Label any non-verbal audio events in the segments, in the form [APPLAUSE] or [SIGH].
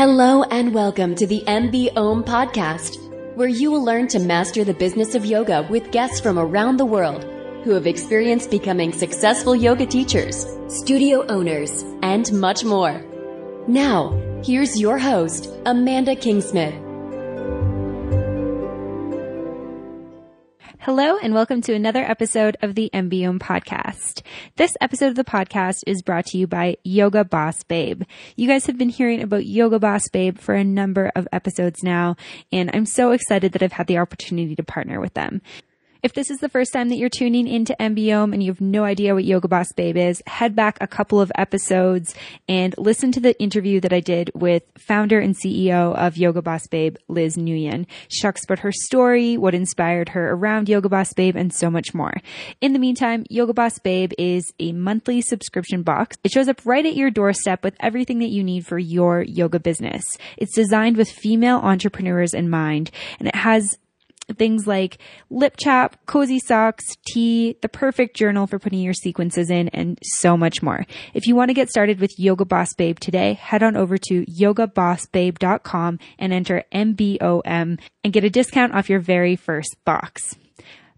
Hello and welcome to the MB Om podcast, where you will learn to master the business of yoga with guests from around the world who have experienced becoming successful yoga teachers, studio owners, and much more. Now, here's your host, Amanda Kingsmith. Hello and welcome to another episode of the MB Om podcast. This episode of the podcast is brought to you by Yoga Boss Babe. You guys have been hearing about Yoga Boss Babe for a number of episodes now, and I'm so excited that I've had the opportunity to partner with them. If this is the first time that you're tuning into MB Om and you have no idea what Yoga Boss Babe is, head back a couple of episodes and listen to the interview that I did with founder and CEO of Yoga Boss Babe, Liz Nguyen. She talks about her story, what inspired her around Yoga Boss Babe, and so much more. In the meantime, Yoga Boss Babe is a monthly subscription box. It shows up right at your doorstep with everything that you need for your yoga business. It's designed with female entrepreneurs in mind, and it has things like lip chap, cozy socks, tea, the perfect journal for putting your sequences in, and so much more. If you want to get started with Yoga Boss Babe today, head on over to yogabossbabe.com and enter MBOM and get a discount off your very first box.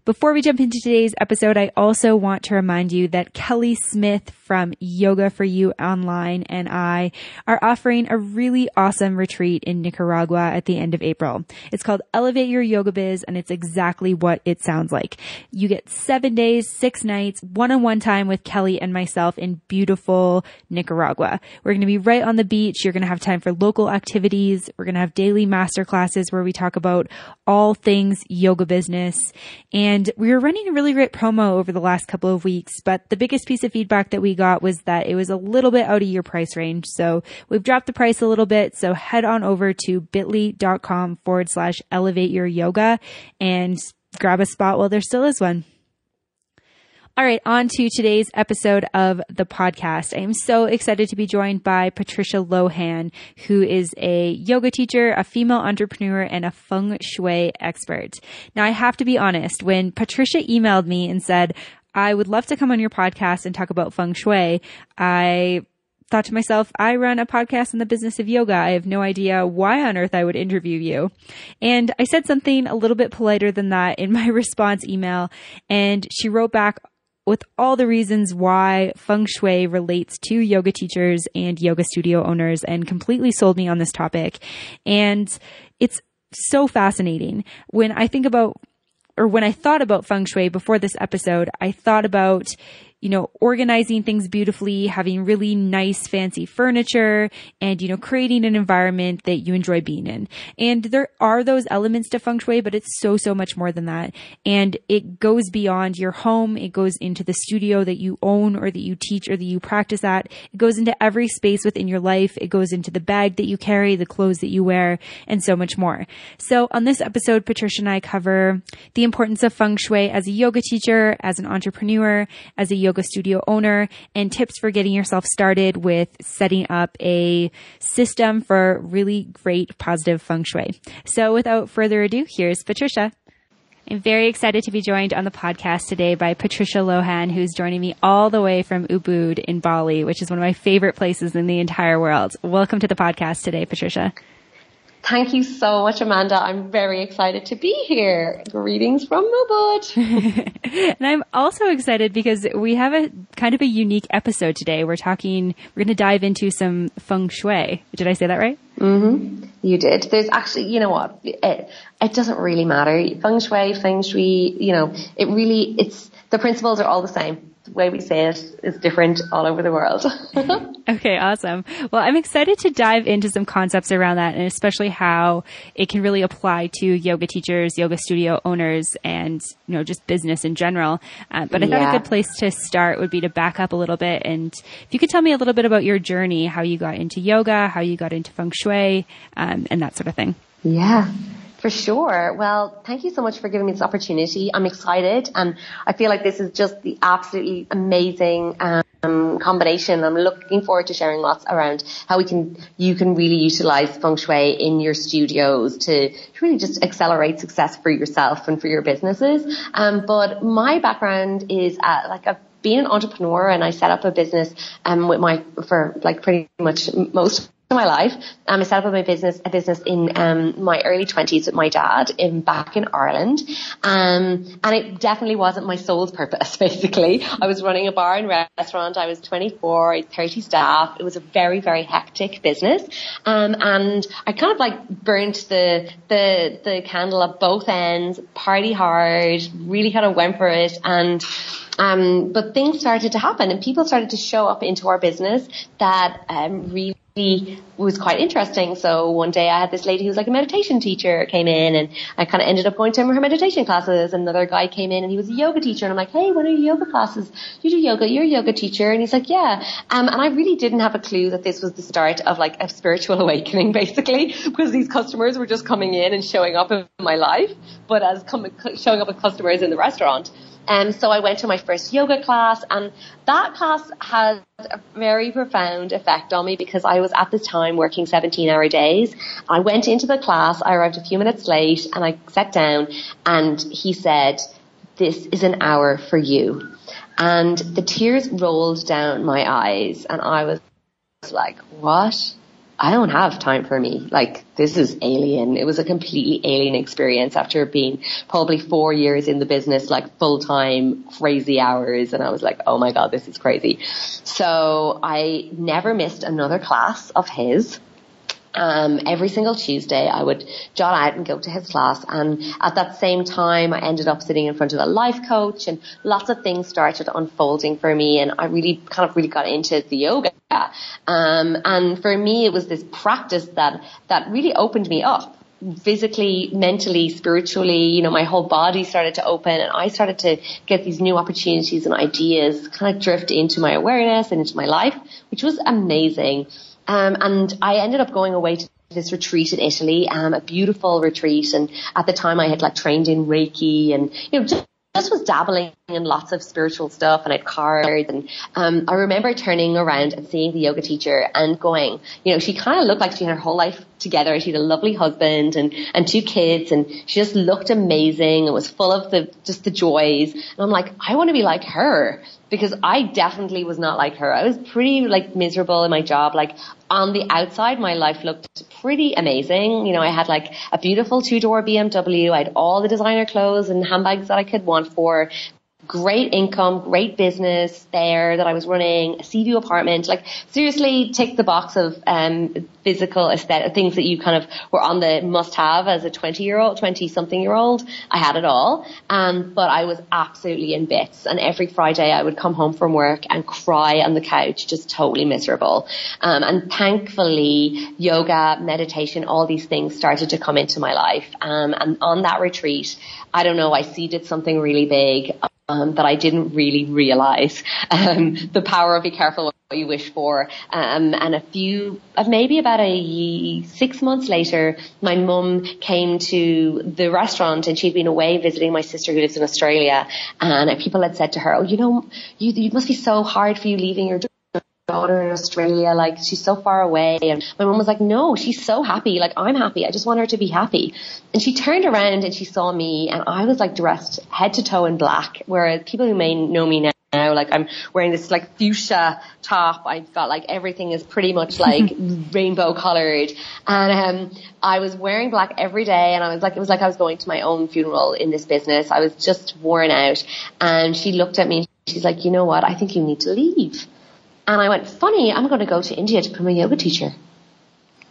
Before we jump into today's episode, I also want to remind you that Kelly Smith from Yoga for You Online and I are offering a really awesome retreat in Nicaragua at the end of April. It's called Elevate Your Yoga Biz and it's exactly what it sounds like. You get seven days, six nights, one-on-one time with Kelly and myself in beautiful Nicaragua. We're going to be right on the beach. You're going to have time for local activities. We're going to have daily master classes where we talk about all things yoga business and and we were running a really great promo over the last couple of weeks, but the biggest piece of feedback that we got was that it was a little bit out of your price range. So we've dropped the price a little bit. So head on over to bit.ly.com forward slash elevate your yoga and grab a spot while there still is one. All right, on to today's episode of the podcast. I am so excited to be joined by Patricia Lohan, who is a yoga teacher, a female entrepreneur, and a feng shui expert. Now, I have to be honest, when Patricia emailed me and said, I would love to come on your podcast and talk about feng shui, I thought to myself, I run a podcast on the business of yoga. I have no idea why on earth I would interview you. And I said something a little bit politer than that in my [LAUGHS] response email. And she wrote back, with all the reasons why feng shui relates to yoga teachers and yoga studio owners and completely sold me on this topic. And it's so fascinating. When I think about, or when I thought about feng shui before this episode, I thought about, you know, organizing things beautifully, having really nice, fancy furniture, and, you know, creating an environment that you enjoy being in. And there are those elements to feng shui, but it's so, so much more than that. And it goes beyond your home. It goes into the studio that you own or that you teach or that you practice at. It goes into every space within your life. It goes into the bag that you carry, the clothes that you wear, and so much more. So on this episode, Patricia and I cover the importance of feng shui as a yoga teacher, as an entrepreneur, as a yoga yoga studio owner and tips for getting yourself started with setting up a system for really great positive feng shui. So without further ado, here's Patricia. I'm very excited to be joined on the podcast today by Patricia Lohan, who's joining me all the way from Ubud in Bali, which is one of my favorite places in the entire world. Welcome to the podcast today, Patricia. Thank you so much, Amanda. I'm very excited to be here. Greetings from Ubud. [LAUGHS] and I'm also excited because we have a kind of a unique episode today. We're talking, we're going to dive into some feng shui. Did I say that right? Mm-hmm. You did. There's actually, you know what? It, it doesn't really matter. Feng shui, feng shui, you know, it really, it's, the principles are all the same the way we say it is different all over the world. [LAUGHS] okay, awesome. Well, I'm excited to dive into some concepts around that and especially how it can really apply to yoga teachers, yoga studio owners, and, you know, just business in general. Uh, but I yeah. thought a good place to start would be to back up a little bit. And if you could tell me a little bit about your journey, how you got into yoga, how you got into feng shui, um, and that sort of thing. Yeah. For sure. Well, thank you so much for giving me this opportunity. I'm excited and I feel like this is just the absolutely amazing um, combination. I'm looking forward to sharing lots around how we can, you can really utilize feng shui in your studios to, really just accelerate success for yourself and for your businesses. Um, but my background is uh, like a being an entrepreneur and I set up a business um with my for like pretty much most my life. Um, I set up my business, a business in um, my early twenties with my dad in back in Ireland, um, and it definitely wasn't my soul's purpose. [LAUGHS] Basically, I was running a bar and restaurant. I was 24, I 30 staff. It was a very very hectic business, um, and I kind of like burnt the the the candle at both ends. Party hard, really kind of went for it, and um, but things started to happen and people started to show up into our business that um, really was quite interesting. So one day I had this lady who was like a meditation teacher came in and I kind of ended up going to her meditation classes. Another guy came in and he was a yoga teacher and I'm like, hey, when are your yoga classes? You do yoga, you're a yoga teacher. And he's like, yeah. Um, and I really didn't have a clue that this was the start of like a spiritual [LAUGHS] awakening basically because these customers were just coming in and showing up in my life, but as com- showing up with customers in the restaurant. Um, so I went to my first yoga class and that class had a very profound effect on me because I was at the time working 17 hour days. I went into the class, I arrived a few minutes late and I sat down and he said, this is an hour for you. And the tears rolled down my eyes and I was like, what? I don't have time for me. Like this is alien. It was a completely alien experience after being probably four years in the business, like full time, crazy hours. And I was like, oh my God, this is crazy. So I never missed another class of his. Um, every single Tuesday I would jot out and go to his class and at that same time I ended up sitting in front of a life coach and lots of things started unfolding for me and I really kind of really got into the yoga. Um, and for me it was this practice that, that really opened me up physically, mentally, spiritually, you know, my whole body started to open and I started to get these new opportunities and ideas kind of drift into my awareness and into my life, which was amazing. Um, and I ended up going away to this retreat in Italy, um, a beautiful retreat. And at the time I had like trained in Reiki and, you know, just, just was dabbling in lots of spiritual stuff and I'd cards and um, I remember turning around and seeing the yoga teacher and going, you know, she kind of looked like she had her whole life together. She had a lovely husband and, and two kids and she just looked amazing and was full of the, just the joys. And I'm like, I want to be like her because I definitely was not like her. I was pretty like miserable in my job. Like on the outside, my life looked pretty amazing. You know, I had like a beautiful two door BMW. I had all the designer clothes and handbags that I could want for great income, great business there that I was running, a sea view apartment, like seriously tick the box of um, physical aesthetic things that you kind of were on the must have as a 20 year old, 20 something year old. I had it all. Um, but I was absolutely in bits and every Friday I would come home from work and cry on the couch, just totally miserable. Um, and thankfully yoga, meditation, all these things started to come into my life. Um, and on that retreat, I don't know, I seeded something really big um, that I didn't really realize. Um, the power of be careful what you wish for. Um, and a few, uh, maybe about a six months later, my mum came to the restaurant and she'd been away visiting my sister who lives in Australia. And people had said to her, "Oh, you know, you, you must be so hard for you leaving your daughter in Australia, like she's so far away. And my mom was like, no, she's so happy. Like I'm happy. I just want her to be happy. And she turned around and she saw me and I was like dressed head to toe in black, whereas people who may know me now now. Like I'm wearing this like fuchsia top. I've got like everything is pretty much like [LAUGHS] rainbow colored. And um I was wearing black every day and I was like it was like I was going to my own funeral in this business. I was just worn out. And she looked at me and she's like, you know what, I think you need to leave. And I went, funny, I'm going to go to India to become a yoga teacher.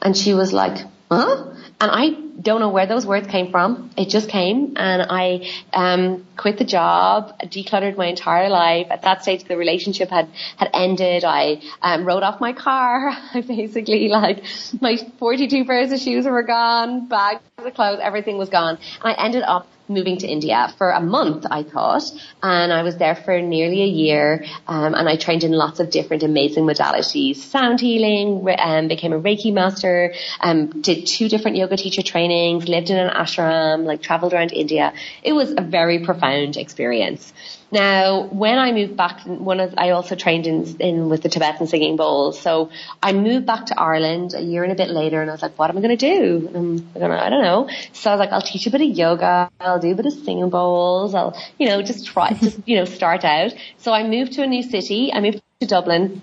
And she was like, huh? And I don't know where those words came from. It just came and I, um, quit the job, decluttered my entire life. At that stage, the relationship had, had ended. I, um, rode off my car. I [LAUGHS] basically like, my 42 pairs of shoes were gone, bags of clothes, everything was gone. And I ended up moving to India for a month, I thought, and I was there for nearly a year, um, and I trained in lots of different amazing modalities, sound healing, um, became a Reiki master, um, did two different yoga teacher trainings, lived in an ashram, like traveled around India. It was a very profound experience. Now, when I moved back, one of I also trained in, in with the Tibetan singing bowls. So I moved back to Ireland a year and a bit later, and I was like, "What am I going to do?" I'm I don't know. So I was like, "I'll teach a bit of yoga. I'll do a bit of singing bowls. I'll, you know, just try, just you know, start out." So I moved to a new city. I moved to Dublin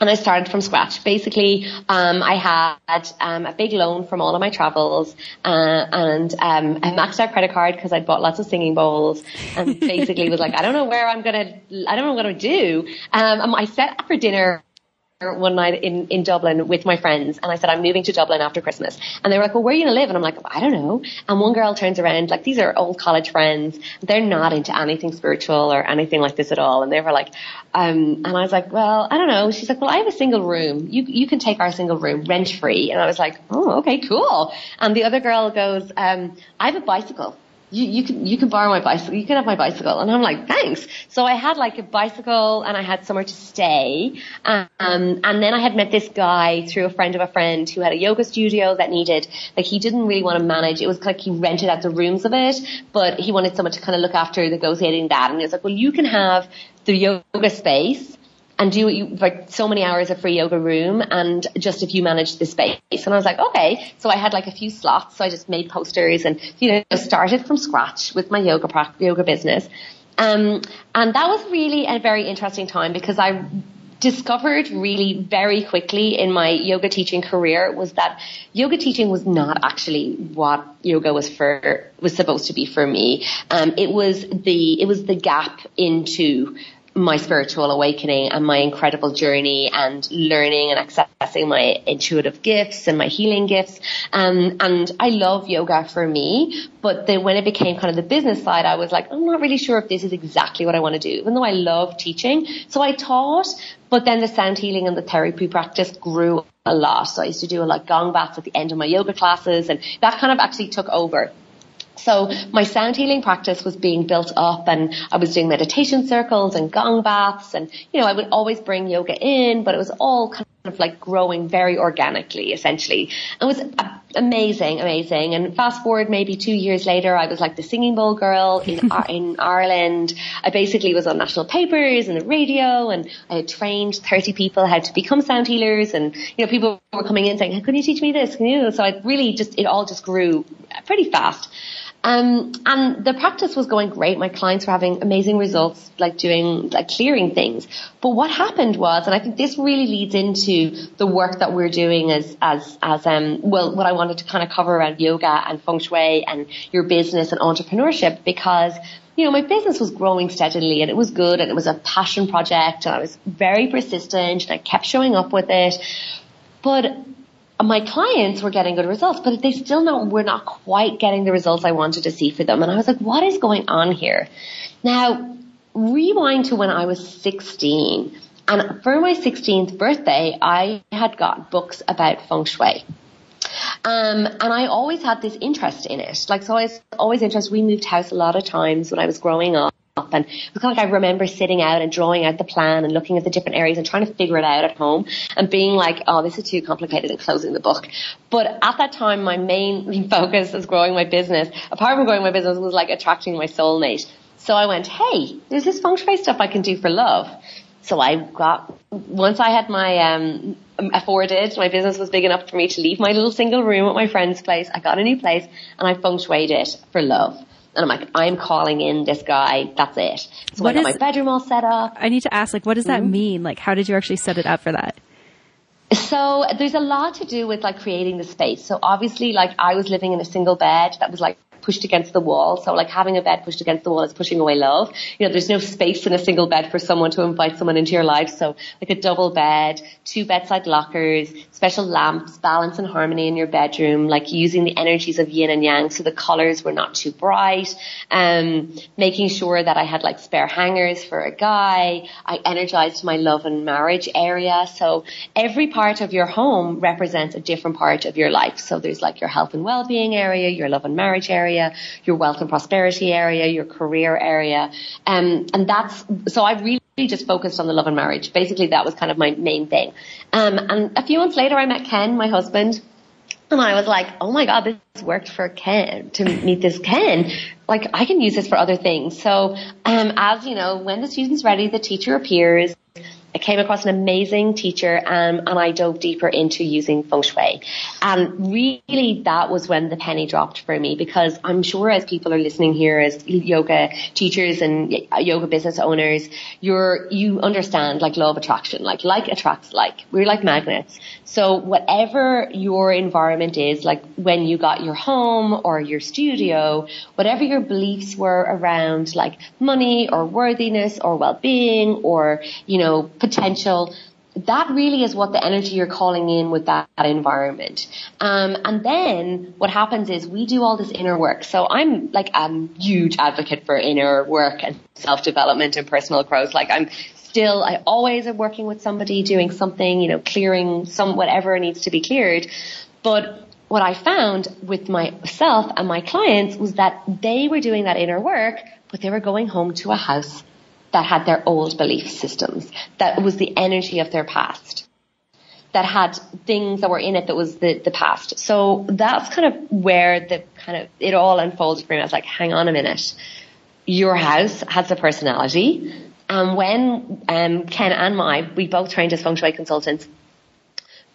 and I started from scratch. Basically, um, I had um, a big loan from all of my travels, uh, and um, a maxed out credit card because I'd bought lots of singing bowls, and basically was like, I don't know where I'm gonna, I don't know what I'm gonna do. Um, I set up for dinner one night in, in Dublin with my friends and I said, I'm moving to Dublin after Christmas. And they were like, well, where are you going to live? And I'm like, I don't know. And one girl turns around, like, these are old college friends. They're not into anything spiritual or anything like this at all. And they were like, um, and I was like, well, I don't know. She's like, well, I have a single room. You, you can take our single room rent free. And I was like, oh, okay, cool. And the other girl goes, um, I have a bicycle you, you can you can borrow my bicycle. You can have my bicycle. And I'm like, thanks. So I had like a bicycle and I had somewhere to stay. Um, and then I had met this guy through a friend of a friend who had a yoga studio that needed, like he didn't really want to manage. It was like he rented out the rooms of it, but he wanted someone to kind of look after negotiating that. And he was like, well, you can have the yoga space and do like so many hours of free yoga room and just if you manage the space. And I was like, okay. So I had like a few slots. So I just made posters and, you know, started from scratch with my yoga, practice, yoga business. Um, and that was really a very interesting time because I discovered really very quickly in my yoga teaching career was that yoga teaching was not actually what yoga was for was supposed to be for me. Um, it was the it was the gap into my spiritual awakening and my incredible journey and learning and accessing my intuitive gifts and my healing gifts. Um, and I love yoga for me, but then when it became kind of the business side, I was like, I'm not really sure if this is exactly what I want to do, even though I love teaching. So I taught, but then the sound healing and the therapy practice grew a lot. So I used to do a lot of gong baths at the end of my yoga classes and that kind of actually took over. So my sound healing practice was being built up and I was doing meditation circles and gong baths and, you know, I would always bring yoga in, but it was all kind of like growing very organically, essentially. It was amazing, amazing. And fast forward maybe two years later, I was like the singing bowl girl in, [LAUGHS] in Ireland. I basically was on national papers and the radio and I had trained 30 people how to become sound healers and, you know, people were coming in saying, can you teach me this? Can you? So I really just, it all just grew pretty fast. Um, and the practice was going great. My clients were having amazing results, like doing, like clearing things. But what happened was, and I think this really leads into the work that we're doing as, as, as, um, well, what I wanted to kind of cover around yoga and feng shui and your business and entrepreneurship because you know, my business was growing steadily and it was good and it was a passion project and I was very persistent and I kept showing up with it. But my clients were getting good results, but they still not, were not quite getting the results I wanted to see for them. And I was like, what is going on here? Now, rewind to when I was 16. And for my 16th birthday, I had got books about feng shui. Um, and I always had this interest in it. Like, so I was always interested. We moved house a lot of times when I was growing up up. And was kind of like I remember sitting out and drawing out the plan and looking at the different areas and trying to figure it out at home and being like, oh, this is too complicated and closing the book. But at that time, my main [LAUGHS] focus as growing my business, apart from growing my business, was like attracting my soulmate. So I went, hey, there's this feng shui stuff I can do for love. So I got, once I had my, um, afforded, my business was big enough for me to leave my little single room at my friend's place. I got a new place and I feng shuied it for love. And I'm like, I'm calling in this guy. That's it. So what I got is, my bedroom all set up. I need to ask, like, what does that mm-hmm. mean? Like, how did you actually set it up for that? So there's a lot to do with like creating the space. So obviously, like I was living in a single bed that was like pushed against the wall. So like having a bed pushed against the wall is pushing away love. You know, there's no space in a single bed for someone to invite someone into your life. So like a double bed, two bedside lockers, special lamps, balance and harmony in your bedroom, like using the energies of yin and yang so the colors were not too bright, um, making sure that I had like spare hangers for a guy. I energized my love and marriage area. So every part of your home represents a different part of your life. So there's like your health and well-being area, your love and marriage area, area, your wealth and prosperity area, your career area. Um, and that's, so I really just focused on the love and marriage. Basically, that was kind of my main thing. Um, and a few months later, I met Ken, my husband, and I was like, oh my God, this worked for Ken, to meet this Ken. Like, I can use this for other things. So, um, as you know, when the student's ready, the teacher appears. I came across an amazing teacher um, and I dove deeper into using feng shui. And really that was when the penny dropped for me because I'm sure as people are listening here as yoga teachers and yoga business owners, you're, you understand like law of attraction, like like attracts like. We're like magnets. So whatever your environment is, like when you got your home or your studio, whatever your beliefs were around like money or worthiness or well-being or, you know, potential, that really is what the energy you're calling in with that, that environment. Um, and then what happens is we do all this inner work. So I'm like a huge advocate for inner work and self-development and personal growth. Like I'm still, I always am working with somebody doing something, you know, clearing some, whatever needs to be cleared. But what I found with myself and my clients was that they were doing that inner work, but they were going home to a house that had their old belief systems, that was the energy of their past, that had things that were in it that was the, the past. So that's kind of where the kind of, it all unfolded for me. I was like, hang on a minute. Your house has a personality. And when um, Ken and my, we both trained as feng shui consultants,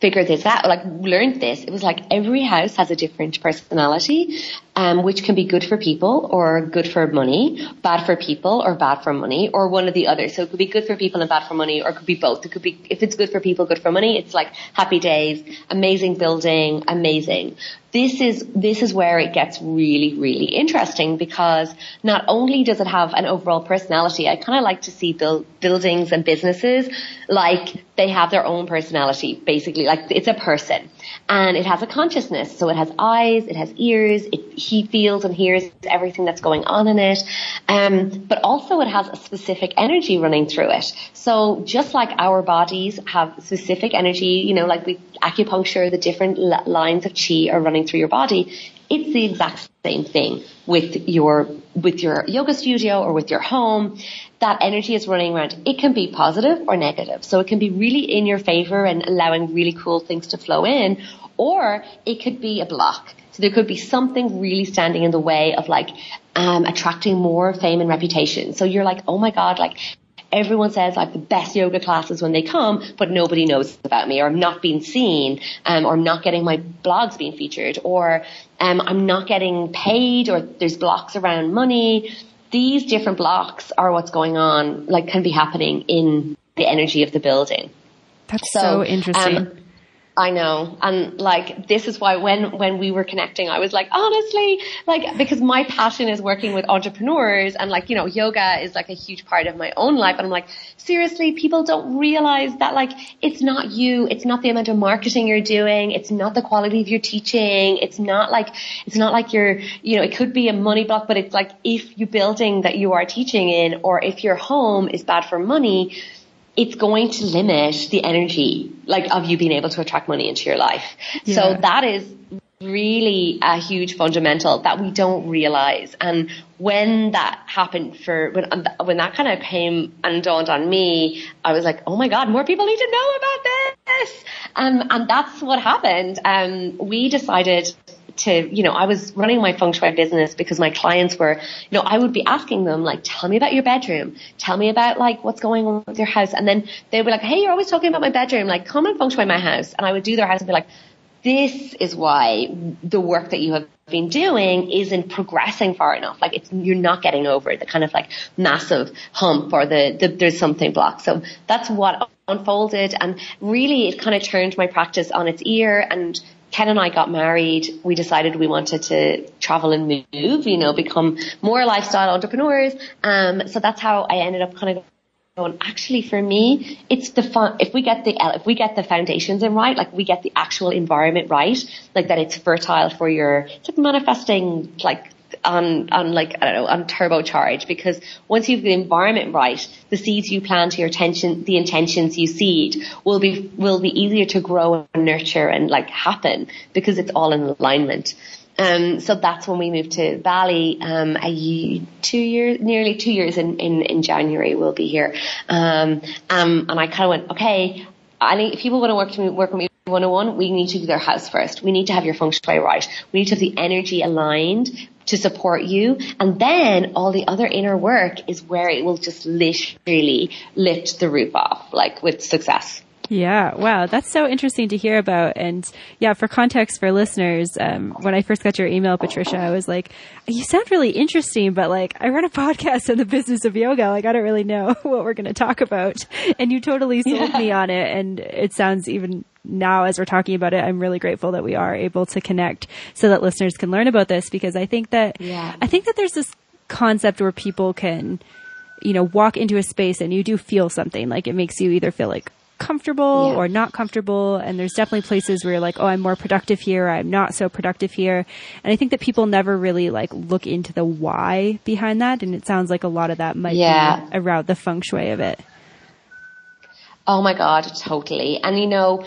figured this out, like learned this. It was like every house has a different personality, um, which can be good for people or good for money, bad for people or bad for money, or one or the other. So it could be good for people and bad for money, or it could be both. It could be, if it's good for people, good for money, it's like happy days, amazing building, amazing this is this is where it gets really really interesting because not only does it have an overall personality i kind of like to see build, buildings and businesses like they have their own personality basically like it's a person and it has a consciousness. So it has eyes it has ears it he feels and hears everything that's going on in it. Um, but also it has a specific energy running through it. So just like our bodies have specific energy you know like we acupuncture the different lines of chi are running through your body, it's the exact same thing with your with your yoga studio or with your home. That energy is running around. It can be positive or negative. So it can be really in your favor and allowing really cool things to flow in, or it could be a block. So there could be something really standing in the way of like um, attracting more fame and reputation. So you're like, oh my god, like everyone says I have the best yoga classes when they come, but nobody knows about me, or I'm not being seen, um, or I'm not getting my blogs being featured, or um, I'm not getting paid, or there's blocks around money. These different blocks are what's going on, like can be happening in the energy of the building. That's so, so interesting. Um, I know. And like, this is why when, when we were connecting, I was like, honestly, like, because my passion is working with entrepreneurs and like, you know, yoga is like a huge part of my own life. And I'm like, seriously, people don't realize that like, it's not you. It's not the amount of marketing you're doing. It's not the quality of your teaching. It's not like, it's not like you're, you know, it could be a money block, but it's like if you building that you are teaching in or if your home is bad for money, it's going to limit the energy like of you being able to attract money into your life. Yeah. So that is really a huge fundamental that we don't realize. And when that happened for, when, um, when that kind of came and dawned on me, I was like, oh my God, more people need to know about this. Um, and that's what happened. Um, we decided to, you know, I was running my feng shui business because my clients were, you know, I would be asking them like, tell me about your bedroom. Tell me about like what's going on with your house. And then they would be like, hey, you're always talking about my bedroom. Like, come and feng shui my house. And I would do their house and be like, this is why the work that you have been doing isn't progressing far enough. Like it's, you're not getting over the kind of like massive hump or the, the there's something blocked. So that's what unfolded and really it kind of turned my practice on its ear and Ken and I got married, we decided we wanted to travel and move, you know, become more lifestyle entrepreneurs. Um, so that's how I ended up kind of going, actually for me, it's the fun, if we get the, if we get the foundations in right, like we get the actual environment right, like that it's fertile for your, it's like manifesting like on, on like, I don't know, on turbocharge because once you've the environment right, the seeds you plant, your attention, the intentions you seed will be, will be easier to grow and nurture and like happen because it's all in alignment. Um, so that's when we moved to Bali, um, a two years, nearly two years in, in, in January we'll be here. Um, um, and I kind of went, okay, I think if people want to work, to work with me 101, we need to do their house first. We need to have your feng shui right. We need to have the energy aligned to support you. And then all the other inner work is where it will just literally lift the roof off, like with success. Yeah, wow, that's so interesting to hear about. And yeah, for context for listeners, um, when I first got your email, Patricia, I was like, "You sound really interesting, but like, I run a [LAUGHS] podcast on the business of yoga. Like, I don't really know [LAUGHS] what we're going to talk about." And you totally sold yeah. me on it, and it sounds even now as we're talking about it, I'm really grateful that we are able to connect so that listeners can learn about this because I think that yeah. I think that there's this concept where people can you know walk into a space and you do feel something like it makes you either feel like comfortable yeah. or not comfortable. And there's definitely places where you're like, oh, I'm more productive here. I'm not so productive here. And I think that people never really like look into the why behind that. And it sounds like a lot of that might yeah. be around the feng shui of it. Oh my God, totally. And you know,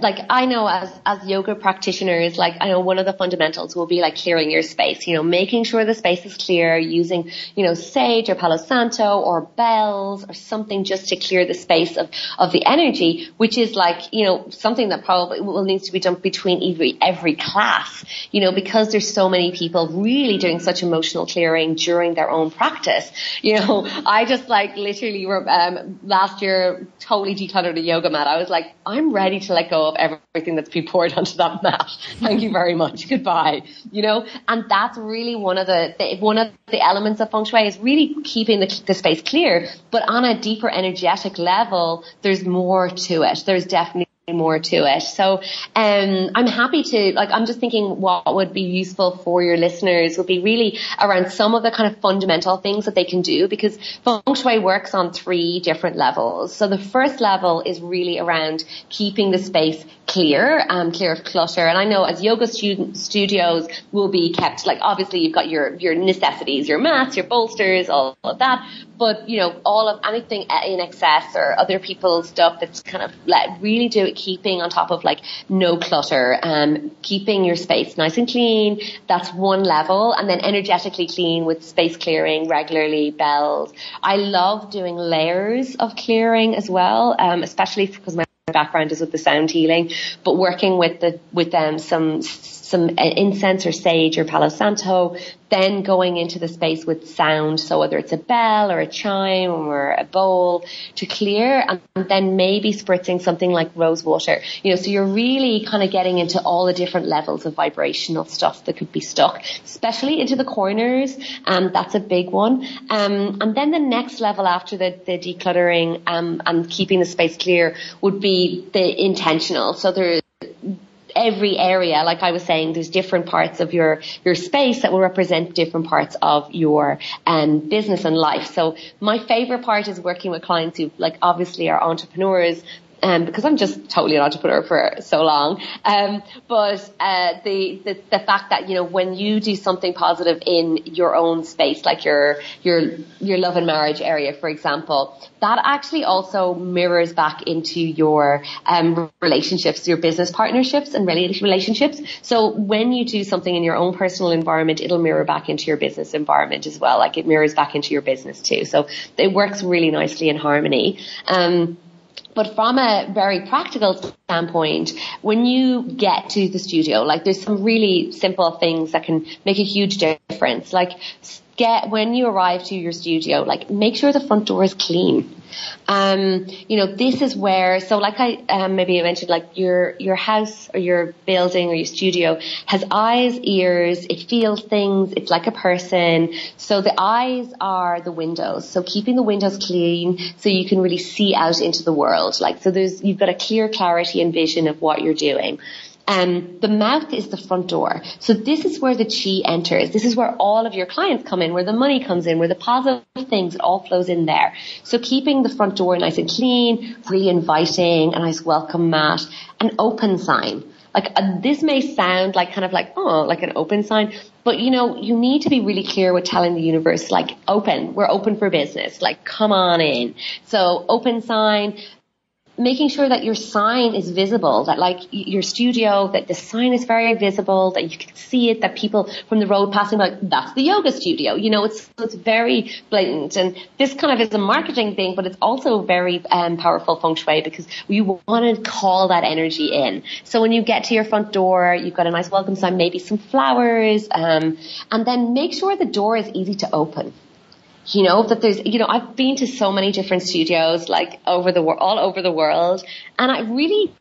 like I know as as yoga practitioners, like I know one of the fundamentals will be like clearing your space. You know, making sure the space is clear, using you know sage or Palo Santo or bells or something just to clear the space of of the energy, which is like you know something that probably will needs to be done between every every class. You know, because there's so many people really doing such emotional clearing during their own practice. You know, [LAUGHS] I just like literally um, last year totally decluttered a yoga mat. I was like, I'm ready to let go of everything that's been poured [LAUGHS] onto that mat. Thank you very much. Goodbye. You know, and that's really one of the, the one of the elements of feng shui is really keeping the, the space clear. But on a deeper energetic level, there's more to it. There's definitely more to it. So um, I'm happy to like I'm just thinking what would be useful for your listeners would be really around some of the kind of fundamental things that they can do because feng shui works on three different levels. So the first level is really around keeping the space clear, um, clear of clutter. And I know as yoga student studios will be kept like obviously you've got your your necessities, your mats, your bolsters, all of that. But you know all of anything in excess or other people's stuff that's kind of like really do keeping on top of like no clutter, um, keeping your space nice and clean. That's one level. And then energetically clean with space clearing regularly, bells. I love doing layers of clearing as well, um, especially because my background is with the sound healing, but working with the, with um, some some uh, incense or sage or Palo Santo, then going into the space with sound. So whether it's a bell or a chime or a bowl to clear and then maybe spritzing something like rose water. You know, so you're really kind of getting into all the different levels of vibrational stuff that could be stuck, especially into the corners. Um, that's a big one. Um, and then the next level after the, the decluttering, um, and keeping the space clear would be the intentional. So there, every area, like I was saying, there's different parts of your, your space that will represent different parts of your um, business and life. So my favorite part is working with clients who like obviously are entrepreneurs um, because I'm just totally an entrepreneur for so long. Um, but uh, the, the the fact that you know when you do something positive in your own space, like your your your love and marriage area, for example, that actually also mirrors back into your um, relationships, your business partnerships and relationships. So when you do something in your own personal environment, it'll mirror back into your business environment as well. Like it mirrors back into your business too. So it works really nicely in harmony. Um, but from a very practical standpoint, when you get to the studio, like there's some really simple things that can make a huge difference. Like get when you arrive to your studio, like make sure the front door is clean. Um, you know, this is where, so like I, um, maybe I mentioned, like your, your house or your building or your studio has eyes, ears, it feels things, it's like a person. So the eyes are the windows. So keeping the windows clean so you can really see out into the world. Like, so there's, you've got a clear clarity and vision of what you're doing. Um, the mouth is the front door. So this is where the chi enters. This is where all of your clients come in, where the money comes in, where the positive things, it all flows in there. So keeping the front door nice and clean, really inviting, a nice welcome mat, an open sign. Like uh, this may sound like kind of like, oh, like an open sign, but you know, you need to be really clear with telling the universe, like open, we're open for business, like come on in. So open sign, making sure that your sign is visible, that like your studio, that the sign is very visible, that you can see it, that people from the road passing by, that's the yoga studio. You know, it's, it's very blatant. And this kind of is a marketing thing, but it's also very um, powerful feng shui because we want to call that energy in. So when you get to your front door, you've got a nice welcome sign, maybe some flowers, um, and then make sure the door is easy to open you know, that there's, you know, I've been to so many different studios, like over the world, all over the world. And I really,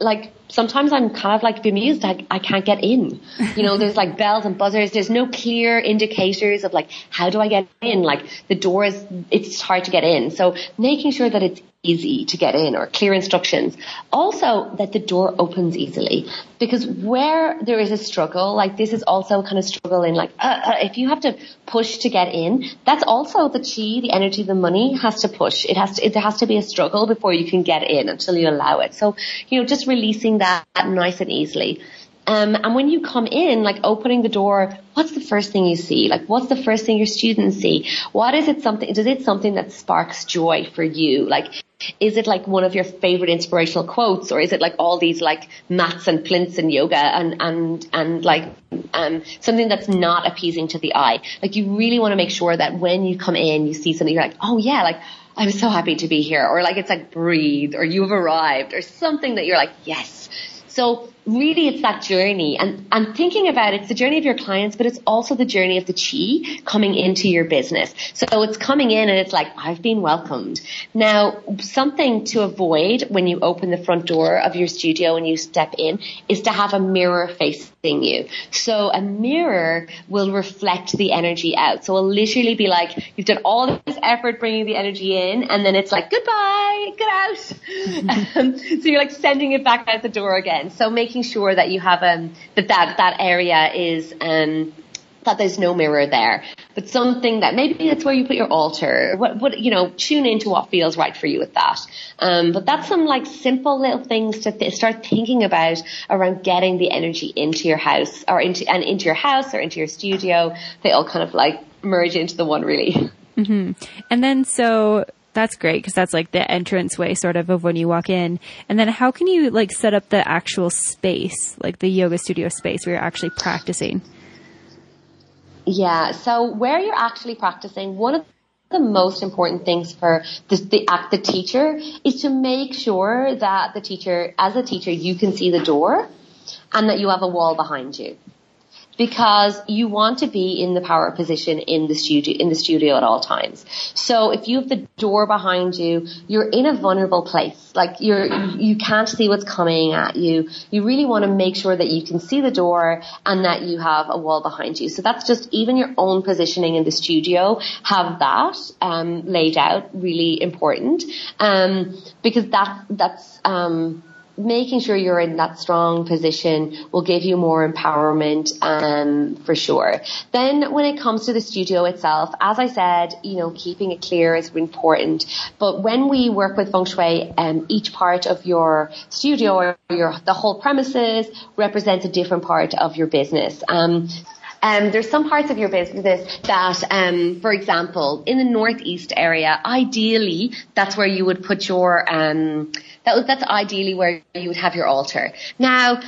like, sometimes I'm kind of like bemused. I, I can't get in. You know, there's like bells and buzzers. There's no clear indicators of like, how do I get in? Like the door is it's hard to get in. So making sure that it's easy to get in or clear instructions. Also that the door opens easily because where there is a struggle, like this is also kind of struggle in like, uh, uh, if you have to push to get in, that's also the chi, the energy, the money has to push. It has to, it, there has to be a struggle before you can get in until you allow it. So, you know, just releasing that nice and easily. Um, and when you come in, like opening the door, what's the first thing you see? Like, what's the first thing your students see? What is it something, does it something that sparks joy for you? Like, is it like one of your favorite inspirational quotes or is it like all these like mats and plinths and yoga and, and, and like, um, something that's not appeasing to the eye? Like, you really want to make sure that when you come in, you see something, you're like, oh yeah, like, I'm so happy to be here. Or like, it's like breathe or you've arrived or something that you're like, yes. So really it's that journey and, and thinking about it, it's the journey of your clients, but it's also the journey of the chi coming into your business. So it's coming in and it's like, I've been welcomed. Now, something to avoid when you open the front door of your studio and you step in is to have a mirror facing you. So a mirror will reflect the energy out. So it'll literally be like, you've done all this effort bringing the energy in and then it's like, goodbye, get out. [LAUGHS] um, so you're like sending it back out the door again. So making making sure that you have um that that, that area is um that there's no mirror there, but something that maybe that's where you put your altar. What, what, you know, tune into what feels right for you with that. Um, but that's some like simple little things to th- start thinking about around getting the energy into your house or into, and into your house or into your studio. They all kind of like merge into the one really. Mm-hmm. And then so that's great because that's like the entrance way sort of of when you walk in. And then how can you like set up the actual space, like the yoga studio space where you're actually practicing? Yeah. So where you're actually practicing, one of the most important things for the, the, uh, the teacher is to make sure that the teacher, as a teacher, you can see the door and that you have a wall behind you because you want to be in the power position in the studio, in the studio at all times. So if you have the door behind you, you're in a vulnerable place. Like you're, you can't see what's coming at you. You really want to make sure that you can see the door and that you have a wall behind you. So that's just even your own positioning in the studio, have that, um, laid out, really important. Um, because that, that's, um, making sure you're in that strong position will give you more empowerment um, for sure. Then when it comes to the studio itself, as I said, you know, keeping it clear is important. But when we work with feng shui, um, each part of your studio or your the whole premises represents a different part of your business. Um, um, there's some parts of your business that, um, for example, in the northeast area, ideally that's where you would put your um, that, that's ideally where you would have your altar. Now,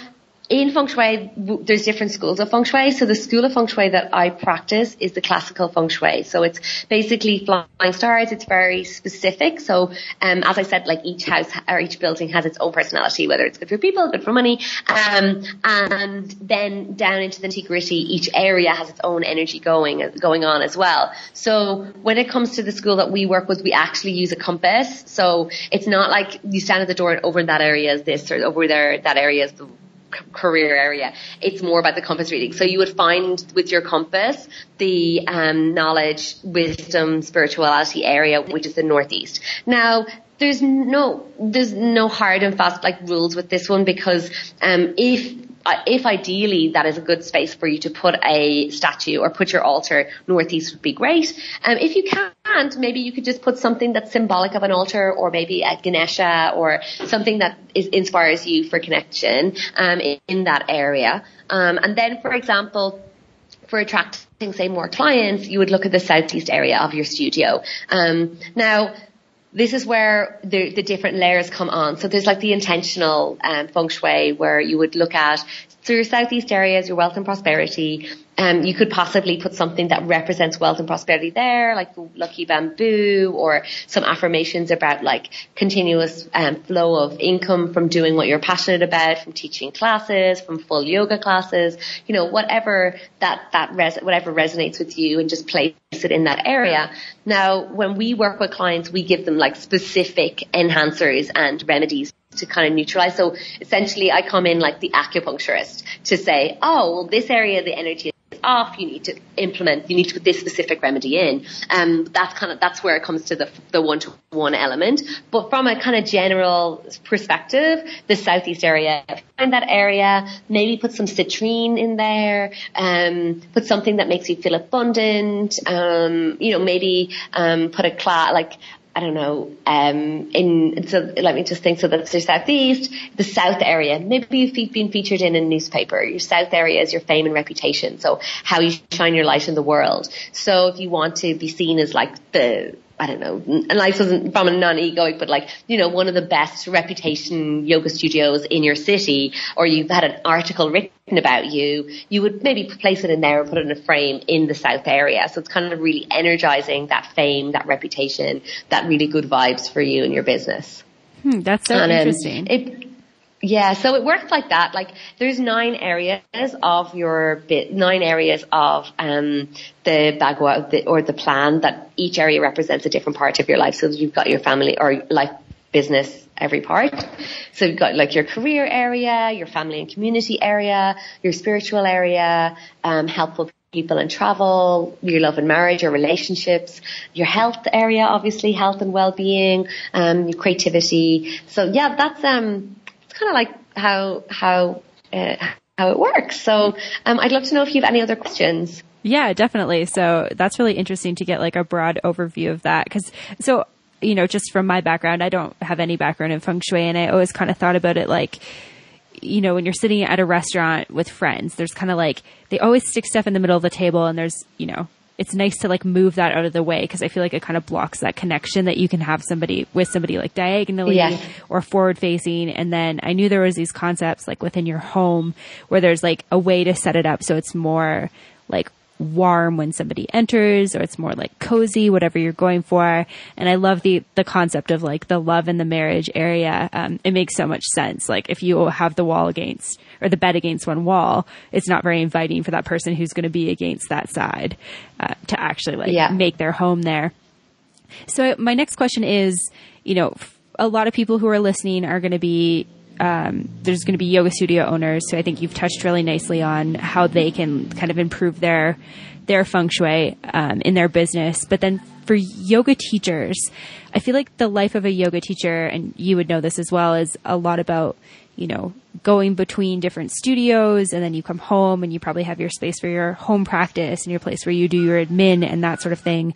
in feng shui, there's different schools of feng shui. So the school of feng shui that I practice is the classical feng shui. So it's basically flying stars. It's very specific. So, um, as I said, like each house or each building has its own personality, whether it's good for people, good for money. Um, and then down into the nitty gritty, each area has its own energy going, going on as well. So when it comes to the school that we work with, we actually use a compass. So it's not like you stand at the door and over in that area is this or over there, that area is the career area. It's more about the compass reading. So you would find with your compass the um, knowledge, wisdom, spirituality area, which is the northeast. Now, there's no there's no hard and fast like rules with this one because um, if if ideally that is a good space for you to put a statue or put your altar, northeast would be great. Um, if you can't, maybe you could just put something that's symbolic of an altar or maybe a Ganesha or something that is, inspires you for connection um, in, in, that area. Um, and then, for example, for attracting, say, more clients, you would look at the southeast area of your studio. Um, now, this is where the, the different layers come on. So there's like the intentional um, feng shui where you would look at so your southeast areas, your wealth and prosperity. Um, you could possibly put something that represents wealth and prosperity there, like lucky bamboo, or some affirmations about like continuous um, flow of income from doing what you're passionate about, from teaching classes, from full yoga classes, you know, whatever that that res- whatever resonates with you, and just place it in that area. Now, when we work with clients, we give them like specific enhancers and remedies to kind of neutralize. So essentially I come in like the acupuncturist to say, oh, well, this area, of the energy is off. You need to implement, you need to put this specific remedy in. Um, that's kind of, that's where it comes to the, the one to one element. But from a kind of general perspective, the southeast area, find that area, maybe put some citrine in there, um, put something that makes you feel abundant, um, you know, maybe, um, put a class, like, I don't know, um, in, so let me just think, so that's your southeast, the south area. Maybe you've been featured in a newspaper. Your south area is your fame and reputation. So how you shine your light in the world. So if you want to be seen as like the, I don't know, and life isn't from a non-egoic, but like, you know, one of the best reputation yoga studios in your city, or you've had an article written about you, you would maybe place it in there and put it in a frame in the South area. So it's kind of really energizing that fame, that reputation, that really good vibes for you and your business. Hmm, that's so and, um, interesting. It, yeah, so it works like that. Like there's nine areas of your bit, nine areas of um, the bagua the, or the plan that each area represents a different part of your life. So you've got your family or life, business, every part. So you've got like your career area, your family and community area, your spiritual area, um, helpful people and travel, your love and marriage, your relationships, your health area, obviously health and well-being, um, your creativity. So yeah, that's um kind of like how how uh, how it works. So um, I'd love to know if you have any other questions. Yeah, definitely. So that's really interesting to get like a broad overview of that. Cause so, you know, just from my background, I don't have any background in feng shui and I always kind of thought about it like, you know, when you're sitting at a restaurant with friends, there's kind of like, they always stick stuff in the middle of the table and there's, you know, it's nice to like move that out of the way because I feel like it kind of blocks that connection that you can have somebody with somebody like diagonally or forward facing. And then I knew there was these concepts like within your home where there's like a way to set it up so it's more like warm when somebody enters or it's more like cozy, whatever you're going for. And I love the, the concept of like the love in the marriage area. Um, it makes so much sense. Like if you have the wall against or the bed against one wall, it's not very inviting for that person who's going to be against that side, uh, to actually like yeah. make their home there. So my next question is, you know, a lot of people who are listening are going to be um, there's going to be yoga studio owners. So I think you've touched really nicely on how they can kind of improve their their feng shui um, in their business. But then for yoga teachers, I feel like the life of a yoga teacher, and you would know this as well, is a lot about you know going between different studios, and then you come home and you probably have your space for your home practice and your place where you do your admin and that sort of thing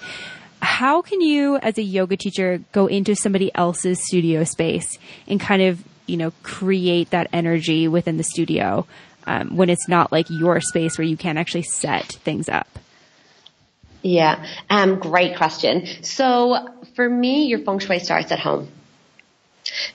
how can you as a yoga teacher go into somebody else's studio space and kind of you know, create that energy within the studio um, when it's not like your space where you can actually set things up? Yeah, um, great question. So for me, your feng shui starts at home.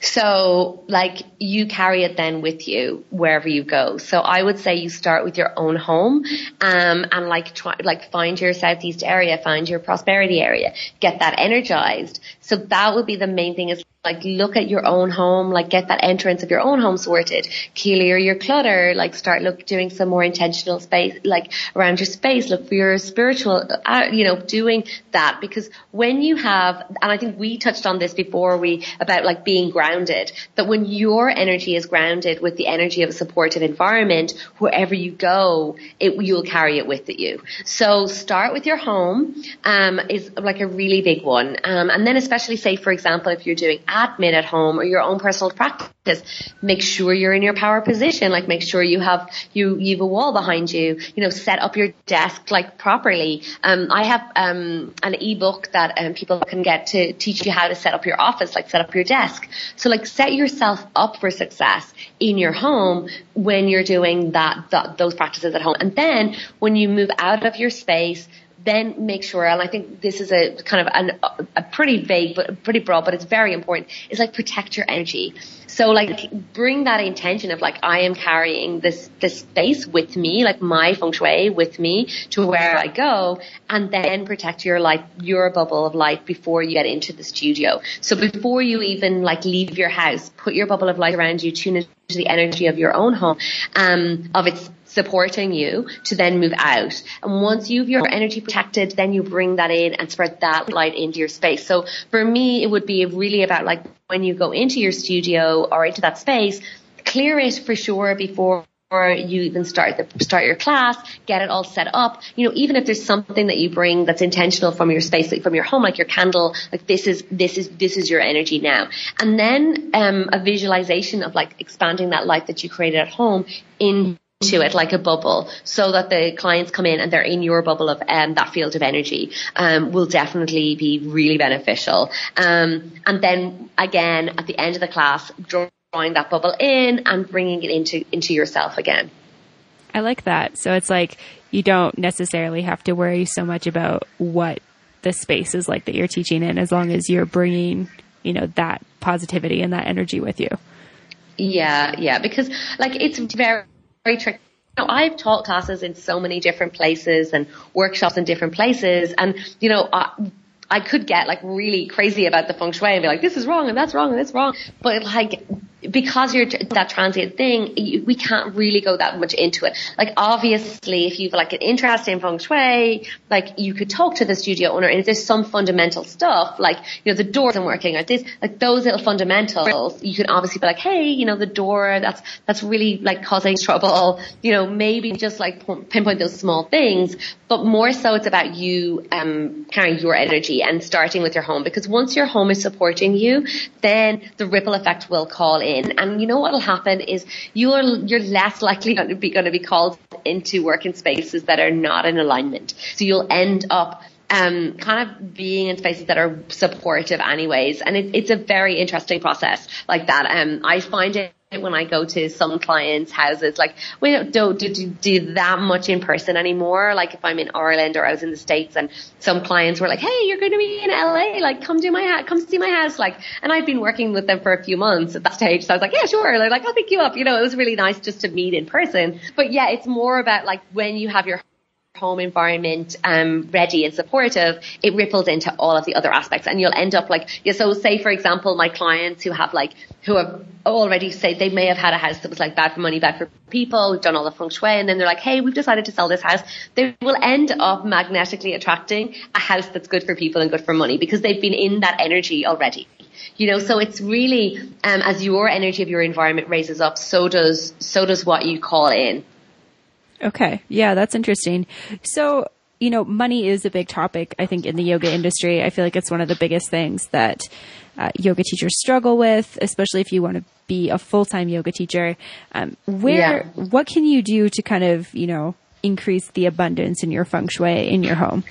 So like you carry it then with you wherever you go. So I would say you start with your own home, um, and like try, like find your southeast area, find your prosperity area, get that energized. So that would be the main thing is like look at your own home, like get that entrance of your own home sorted, clear your clutter, like start look doing some more intentional space, like around your space, look for your spiritual, uh, you know, doing that because when you have, and I think we touched on this before we, about like being grounded, that when your energy is grounded with the energy of a supportive environment, wherever you go, it, you'll carry it with you. So start with your home, um, is like a really big one. Um, and then especially say, for example, if you're doing admin at home or your own personal practice, make sure you're in your power position. Like make sure you have you you have a wall behind you. You know, set up your desk like properly. Um, I have um, an ebook that um, people can get to teach you how to set up your office, like set up your desk. So like set yourself up for success in your home when you're doing that, that those practices at home. And then when you move out of your space, then make sure, and I think this is a kind of an, a pretty vague but pretty broad, but it's very important, is like protect your energy. So like bring that intention of like I am carrying this this space with me, like my feng shui with me to where I go, and then protect your light, your bubble of light before you get into the studio. So before you even like leave your house, put your bubble of light around you, tune into the energy of your own home, um, of its supporting you to then move out. And once you've your energy protected, then you bring that in and spread that light into your space. So for me, it would be really about like when you go into your studio or into that space, clear it for sure before or you even start the, start your class, get it all set up. You know, even if there's something that you bring that's intentional from your space, like from your home, like your candle, like this is this is this is your energy now. And then um, a visualization of like expanding that light that you created at home in to it like a bubble so that the clients come in and they're in your bubble of um, that field of energy um, will definitely be really beneficial. Um, and then again, at the end of the class, drawing that bubble in and bringing it into, into yourself again. I like that. So it's like you don't necessarily have to worry so much about what the space is like that you're teaching in as long as you're bringing, you know, that positivity and that energy with you. Yeah, yeah, because like it's very very tricky. You know, I've taught classes in so many different places and workshops in different places, and you know, I, I could get like really crazy about the feng shui and be like, this is wrong and that's wrong and that's wrong. But like, because you're that transient thing, we can't really go that much into it. Like obviously, if you've like an interest in feng shui, like you could talk to the studio owner, and if there's some fundamental stuff, like you know the door isn't working or this, like those little fundamentals, you can obviously be like, hey, you know the door that's that's really like causing trouble. You know maybe just like pinpoint those small things, but more so it's about you um, carrying your energy and starting with your home because once your home is supporting you, then the ripple effect will call in. And you know what will happen is you're you're less likely to be going to be called into working spaces that are not in alignment. So you'll end up um, kind of being in spaces that are supportive anyways. And it, it's a very interesting process like that. Um, I find it when I go to some clients' houses. Like we don't do, do, do that much in person anymore. Like if I'm in Ireland or I was in the States and some clients were like, Hey, you're going to be in LA. Like come do my come see my house. Like, and I'd been working with them for a few months at that stage. So I was like, yeah, sure. They're like, I'll pick you up. You know, it was really nice just to meet in person. But yeah, it's more about like when you have your home environment um, ready and supportive, it ripples into all of the other aspects, and you'll end up like yeah. So say for example, my clients who have like who have already say they may have had a house that was like bad for money, bad for people, done all the feng shui, and then they're like, hey, we've decided to sell this house. They will end up magnetically attracting a house that's good for people and good for money because they've been in that energy already you know so it's really um, as your energy of your environment raises up so does so does what you call in Okay. Yeah, that's interesting. So, you know, money is a big topic, I think, in the yoga industry. I feel like it's one of the biggest things that uh, yoga teachers struggle with, especially if you want to be a full-time yoga teacher. Um, where, yeah. what can you do to kind of, you know, increase the abundance in your feng shui in your home?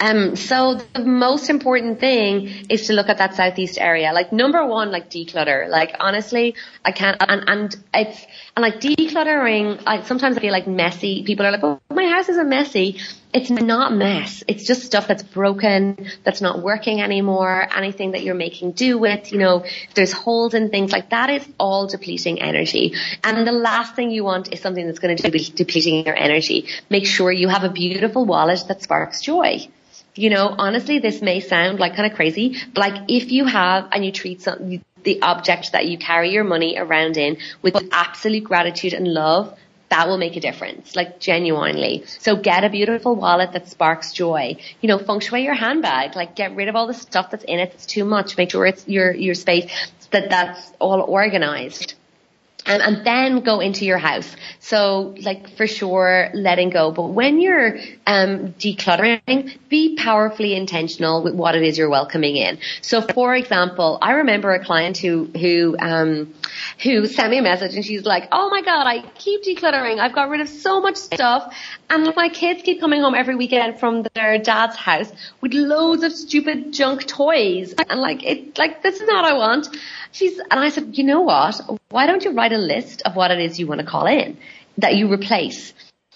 Um, so the most important thing is to look at that southeast area. Like number one, like declutter. Like honestly, I can't, and, and it's, and like decluttering, I sometimes I feel like messy. People are like, oh, my house isn't messy. It's not mess. It's just stuff that's broken, that's not working anymore. Anything that you're making do with, you know, there's holes and things like that is all depleting energy. And the last thing you want is something that's going to be depleting your energy. Make sure you have a beautiful wallet that sparks joy you know, honestly, this may sound like kind of crazy, but like if you have and you treat some, the object that you carry your money around in with absolute gratitude and love, that will make a difference, like genuinely. So get a beautiful wallet that sparks joy. You know, feng shui your handbag, like get rid of all the stuff that's in it that's too much. Make sure it's your, your space that that's all organized. And then go into your house. So, like for sure, letting go. But when you're um, decluttering, be powerfully intentional with what it is you're welcoming in. So, for example, I remember a client who who um, who sent me a message, and she's like, "Oh my god, I keep decluttering. I've got rid of so much stuff, and my kids keep coming home every weekend from their dad's house with loads of stupid junk toys, and like it, like this is not what I want." She's, and I said, you know what? Why don't you write a list of what it is you want to call in that you replace?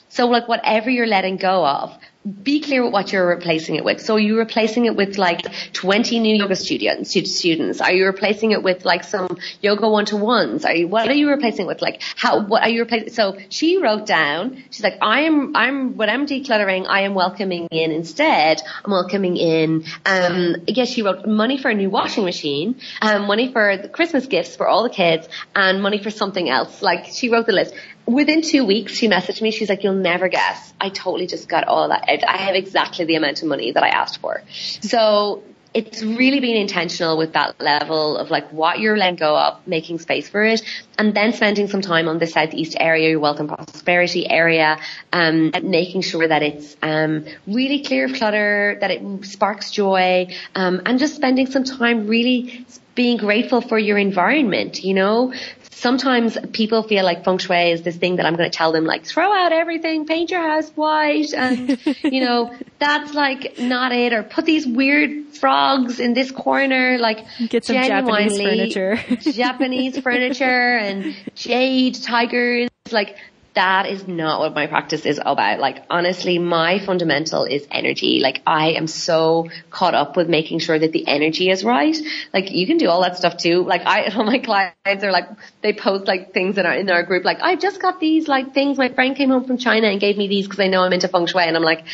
So like whatever you're letting go of, be clear with what you're replacing it with. So are you replacing it with like 20 new yoga students, students? Are you replacing it with like some yoga one-to-ones? Are you, what are you replacing it with? Like how, what are you replacing? So she wrote down, she's like, I am, I'm, when I'm decluttering, I am welcoming in instead, I'm welcoming in, um, yes, she wrote money for a new washing machine, um, money for the Christmas gifts for all the kids and money for something else. Like she wrote the list within two weeks, she messaged me. She's like, "You'll never guess. I totally just got all that. I have exactly the amount of money that I asked for." So it's really being intentional with that level of like what you're letting go of, making space for it, and then spending some time on the southeast area, your wealth and prosperity area, um, making sure that it's um, really clear of clutter, that it sparks joy, um, and just spending some time really being grateful for your environment, you know, sometimes people feel like feng shui is this thing that I'm going to tell them like throw out everything, paint your house white and [LAUGHS] you know, that's like not it or put these weird frogs in this corner like get some Japanese furniture. [LAUGHS] Japanese furniture and jade tigers like that is not what my practice is about. Like honestly, my fundamental is energy. Like I am so caught up with making sure that the energy is right. Like you can do all that stuff too. Like I, [LAUGHS] all my clients are like, they post like things in our, in our group, like I've just got these like things. My friend came home from China and gave me these because I know I'm into feng shui. And I'm like,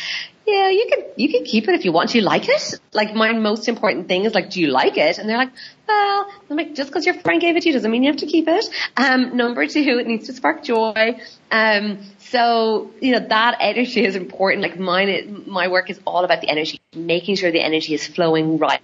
yeah, you can, you can keep it if you want. Do you like it? Like my most important thing is like, do you like it? And they're like, well, I'm like, just because your friend gave it to you doesn't mean you have to keep it. Um, number two, it needs to spark joy. Um, so, you know, that energy is important. Like mine, my work is all about the energy, making sure the energy is flowing right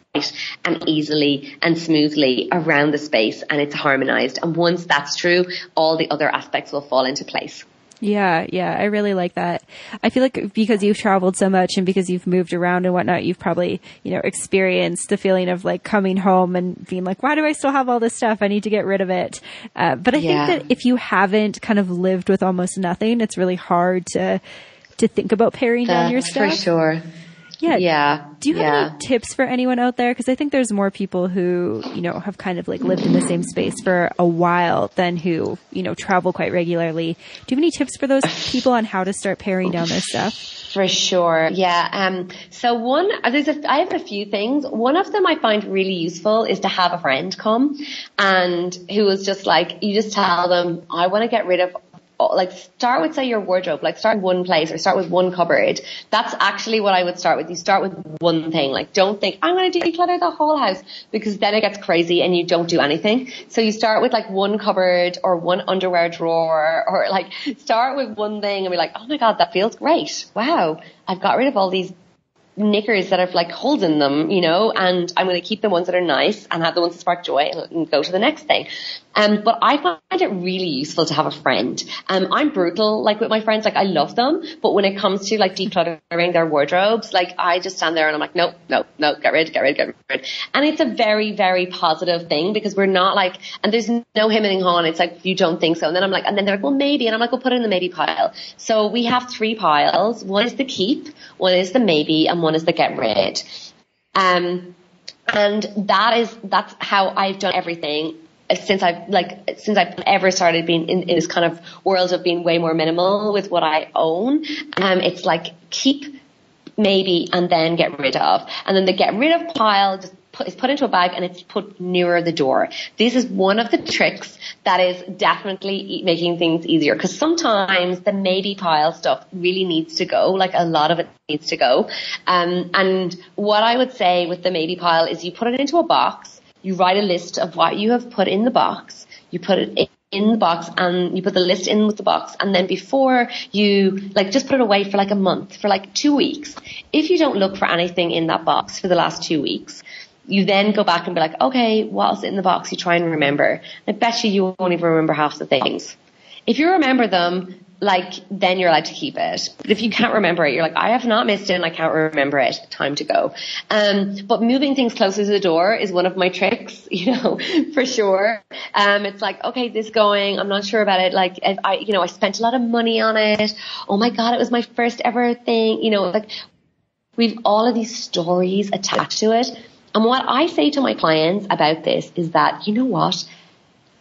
and easily and smoothly around the space and it's harmonized. And once that's true, all the other aspects will fall into place. Yeah, yeah, I really like that. I feel like because you've traveled so much and because you've moved around and whatnot, you've probably, you know, experienced the feeling of like coming home and being like, why do I still have all this stuff? I need to get rid of it. Uh, but I yeah. think that if you haven't kind of lived with almost nothing, it's really hard to, to think about paring down your stuff. For sure. Yeah. Yeah. Do you have yeah. any tips for anyone out there? Because I think there's more people who, you know, have kind of like lived in the same space for a while than who, you know, travel quite regularly. Do you have any tips for those people on how to start paring down their stuff? For sure. Yeah. Um, so one, there's a, I have a few things. One of them I find really useful is to have a friend come and who is just like, you just tell them, I want to get rid of like start with say your wardrobe, like start in one place or start with one cupboard. That's actually what I would start with. You start with one thing. Like don't think I'm going to declutter the whole house because then it gets crazy and you don't do anything. So you start with like one cupboard or one underwear drawer or like start with one thing and be like, oh my god, that feels great. Wow, I've got rid of all these knickers that have like holes in them, you know, and I'm going to keep the ones that are nice and have the ones that spark joy and go to the next thing. Um, but I find it really useful to have a friend. Um, I'm brutal, like with my friends, like I love them, but when it comes to like decluttering their wardrobes, like I just stand there and I'm like, nope, nope, nope, get rid, get rid, get rid. And it's a very, very positive thing because we're not like, and there's no hemming and. It's like, you don't think so. And then I'm like, and then they're like, well, maybe. And I'm like, we'll put it in the maybe pile. So we have three piles. One is the keep, one is the maybe, and one is the get rid. Um, and that is, that's how I've done everything since I've like since I've ever started being in, in, this kind of world of being way more minimal with what I own, um, it's like keep maybe and then get rid of, and then the get rid of pile just put, is put into a bag and it's put nearer the door. This is one of the tricks that is definitely making things easier because sometimes the maybe pile stuff really needs to go, like a lot of it needs to go. Um, and what I would say with the maybe pile is you put it into a box you write a list of what you have put in the box. You put it in the box and you put the list in with the box and then before you like just put it away for like a month, for like two weeks. If you don't look for anything in that box for the last two weeks, you then go back and be like, okay, what's in the box? You try and remember. I bet you you won't even remember half the things. If you remember them, like then you're allowed to keep it. But if you can't remember it, you're like, I have not missed it and I can't remember it. Time to go. Um, but moving things closer to the door is one of my [LAUGHS] tricks, you know, [LAUGHS] for sure. Um, it's like, okay, this going, I'm not sure about it. Like, I, you know, I spent a lot of money on it. Oh my God, it was my first ever thing. You know, like we've all of these stories attached to it. And what I say to my clients about this is that, you know what?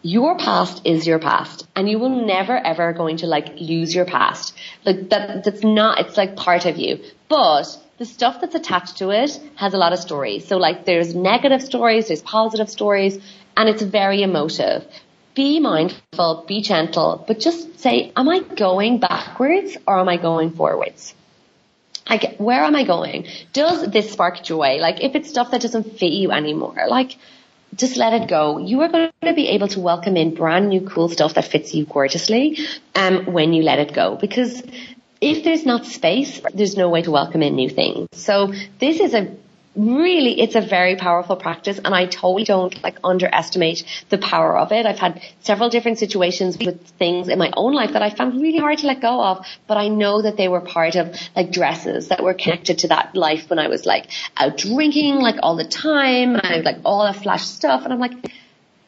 Your past is your past and you will never ever going to like lose your past. Like that, that's not, it's like part of you. But the stuff that's attached to it has a lot of stories. So like there's negative stories, there's positive stories, and it's very emotive. Be mindful, be gentle, but just say, am I going backwards or am I going forwards? Like, where am I going? Does this spark joy? Like, if it's stuff that doesn't fit you anymore, like, just let it go. You are going to be able to welcome in brand new cool stuff that fits you gorgeously um, when you let it go. Because if there's not space, there's no way to welcome in new things. So this is a really, it's a very powerful practice and I totally don't like underestimate the power of it. I've had several different situations with things in my own life that I found really hard to let go of, but I know that they were part of like dresses that were connected to that life when I was like out drinking like all the time and like all the flash stuff and I'm like,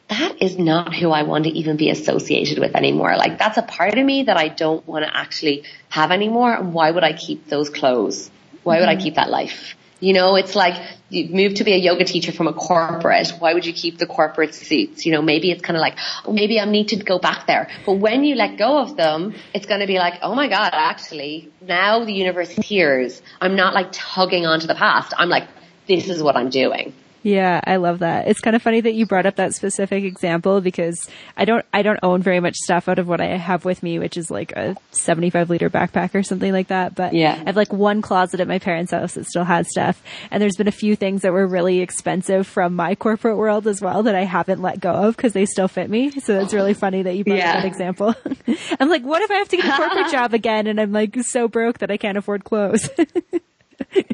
that is not who I want to even be associated with anymore. Like that's a part of me that I don't want to actually have anymore. And why would I keep those clothes? Why would I mm-hmm. keep that life? You know, it's like you move to be a yoga teacher from a corporate. Why would you keep the corporate suits? You know, maybe it's kind of like, oh, maybe I need to go back there. But when you let go of them, it's going to be like, oh my God, actually, now the universe hears. I'm not like tugging onto the past. I'm like, this is what I'm doing. Yeah, I love that. It's kind of funny that you brought up that specific example because I don't, I don't own very much stuff out of what I have with me, which is like a 75 liter backpack or something like that. But yeah. I have like one closet at my parents' house that still has stuff. And there's been a few things that were really expensive from my corporate world as well that I haven't let go of because they still fit me. So it's really funny that you brought yeah. that example. [LAUGHS] I'm like, what if I have to get a corporate [LAUGHS] job again and I'm like so broke that I can't afford clothes? [LAUGHS]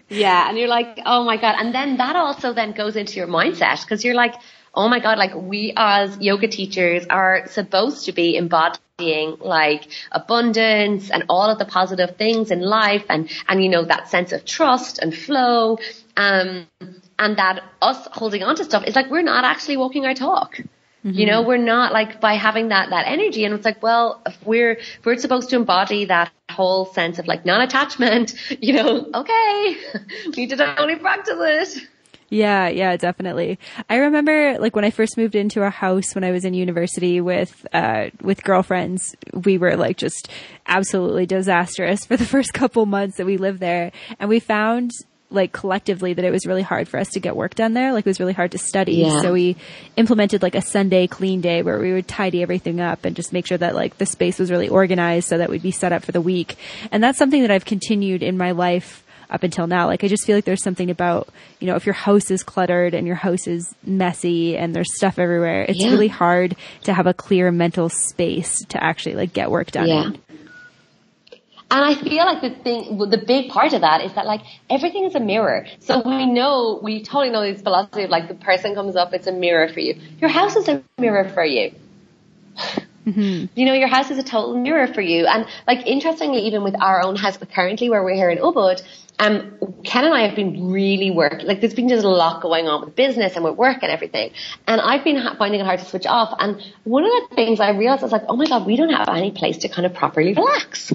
yeah. And you're like, oh my God. And then that also then goes into your mindset because you're like, oh my God, like we as yoga teachers are supposed to be embodying like abundance and all of the positive things in life and, and you know, that sense of trust and flow. Um, and that us holding on to stuff is like we're not actually walking our talk. Mm-hmm. You know, we're not like by having that, that energy. And it's like, well, if we're, if we're supposed to embody that whole sense of like non-attachment, [LAUGHS] you know, okay, [LAUGHS] we need to only practice it. Yeah, yeah, definitely. I remember like when I first moved into a house when I was in university with uh with girlfriends, we were like just absolutely disastrous for the [LAUGHS] first couple months that we lived there. And we found like collectively that it was really hard for us to get work done there. Like it was really hard to study. Yeah. So we implemented like a Sunday clean day where we would tidy everything up and just make sure that like the space was really organized so that we'd be set up for the week. And that's something that I've continued in my life up until now. Like I just feel like there's something about, you know, if your house is cluttered and your house is messy and there's stuff everywhere, it's yeah. really hard to have a clear mental space to actually like get work done. Yeah. In. And I feel like the thing, the big part of that is that like everything is a mirror. So we know, we totally know this philosophy of like the person comes up, it's a mirror for you. Your house is a mirror for you. Mm-hmm. You know, your house is a total mirror for you. And like interestingly, even with our own house currently where we're here in Ubud, um, Ken and I have been really work, like there's been just a lot going on with business and with work and everything. And I've been ha- finding it hard to switch off. And one of the things I realized was like, oh my God, we don't have any place to kind of properly relax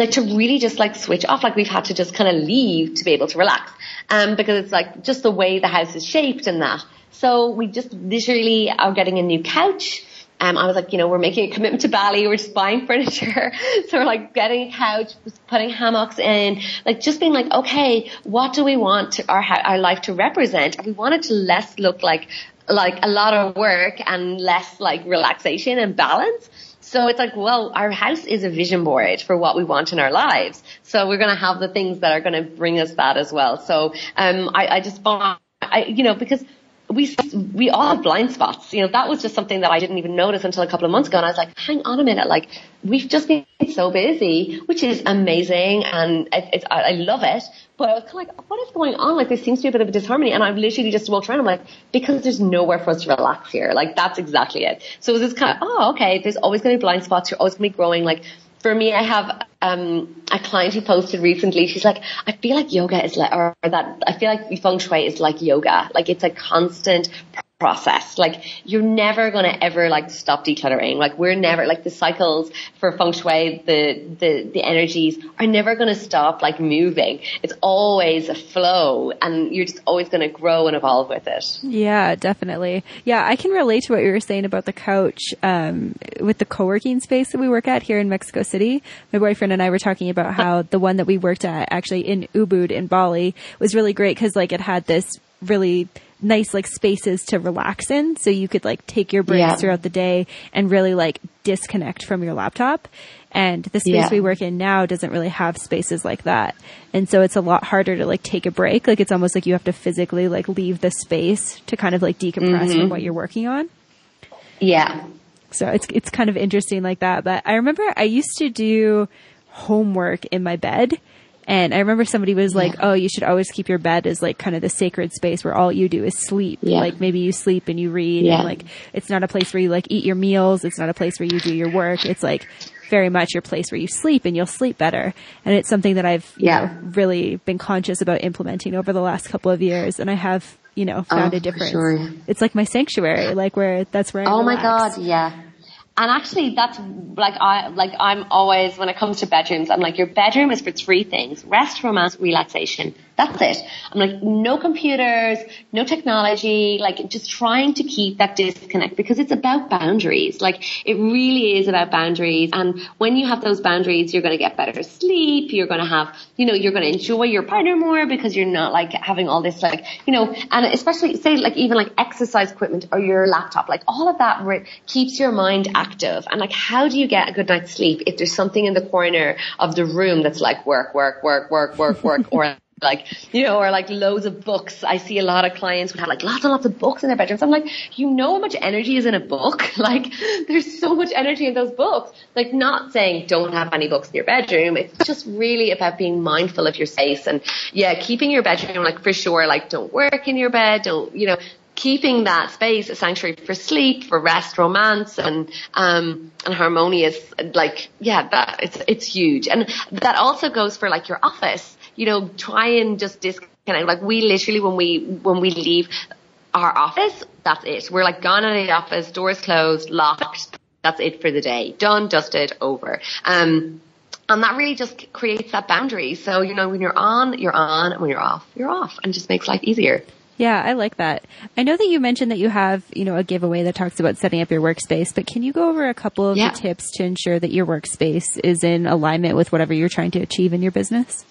like to really just like switch off. Like we've had to just kind of leave to be able to relax. Um, because it's like just the way the house is shaped and that. So we just literally are getting a new couch. Um, I was like, you know, we're making a commitment to Bali. We're just buying [LAUGHS] furniture. so we're like getting a couch, putting hammocks in, like just being like, okay, what do we want our, our life to represent? We want it to less look like, like a lot of work and less like relaxation and balance. So it's like, well, our house is a vision board for what we want in our lives. So we're going to have the things that are going to bring us that as well. So, um, I, I just, I, you know, because we we all have blind spots. You know, that was just something that I didn't even notice until a couple of months ago. And I was like, hang on a minute, like we've just been so busy, which is amazing, and it, I love it. But I was kind of like, what is going on? Like there seems to be a bit of a disharmony. And I've literally just walked around. I'm like, because there's nowhere for us to relax here. Like that's exactly it. So it was this kind of, oh, okay, there's always going to be blind spots. You're always going to be growing. Like for me, I have um, a client who posted recently. She's like, I feel like yoga is like, or that I feel like feng shui is like yoga. Like it's a constant process. Like you're never going to ever like stop decluttering. Like we're never like the cycles for feng shui, the the the energies are never going to stop like moving. It's always a flow, and you're just always going to grow and evolve with it. Yeah, definitely. Yeah, I can relate to what you were saying about the couch um, with the co-working space that we work at here in Mexico City. My boyfriend and I were talking about how the one that we worked at actually in Ubud in Bali was really great because like it had this really nice like spaces to relax in. So you could like take your breaks Yeah. throughout the day and really like disconnect from your laptop. And the space Yeah. we work in now doesn't really have spaces like that. And so it's a lot harder to like take a break. Like it's almost like you have to physically like leave the space to kind of like decompress Mm-hmm. from what you're working on. Yeah. So it's it's kind of interesting like that. But I remember I used to do homework in my bed. And I remember somebody was like, "Oh, you should always keep your bed as like kind of the sacred space where all you do is sleep. Yeah. Like maybe you sleep and you read, Yeah. and like it's not a place where you like eat your meals. It's not a place where you do your work. It's like very much your place where you sleep and you'll sleep better. And it's something that I've you Yeah. know, really been conscious about implementing over the last couple of years. And I have you know found Oh, a difference. sure. It's like my sanctuary, like where that's where. I Oh my god, yeah. And actually that's like I like I'm always when it comes to bedrooms, I'm like your bedroom is for three things. Rest, romance, relaxation. That's it. I'm like no computers, no technology, like just trying to keep that disconnect because it's about boundaries. Like it really is about boundaries and when you have those boundaries you're going to get better sleep, you're going to have, you know, you're going to enjoy your partner more because you're not like having all this like, you know, and especially say like even like exercise equipment or your laptop, like all of that re- keeps your mind active. And like how do you get a good night's sleep if there's something in the corner of the room that's like work, work, work, work, work, work, or like, you know, or like loads of books. I see a lot of clients would have like lots and lots of books in their bedrooms. I'm like, you know how much energy is in a book? [LAUGHS] Like, there's so much energy in those books. Like, not saying don't have any books in your bedroom. It's just really about being mindful of your space and yeah, keeping your bedroom like for sure, like don't work in your bed, don't, you know, keeping that space a sanctuary for sleep, for rest, romance, and um, and harmonious. Like, yeah, that it's it's huge, and that also goes for like your office. You know, try and just disconnect. Like we literally when we when we leave our office, that's it. We're like gone out of the office, doors closed, locked. That's it for the day. Done, dusted, over. Um, and that really just creates that boundary. So, you know, when you're on, you're on, and when you're off, you're off, and just makes life easier. Yeah, I like that. I know that you mentioned that you have, you know, a giveaway that talks about setting up your workspace, but can you go over a couple of Yeah. the tips to ensure that your workspace is in alignment with whatever you're trying to achieve in your business?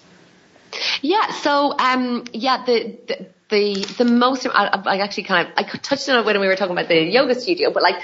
Yeah. So, um, yeah, the, the, the, the most, I, I actually kind of, I touched on it when we were talking about the yoga studio, but like,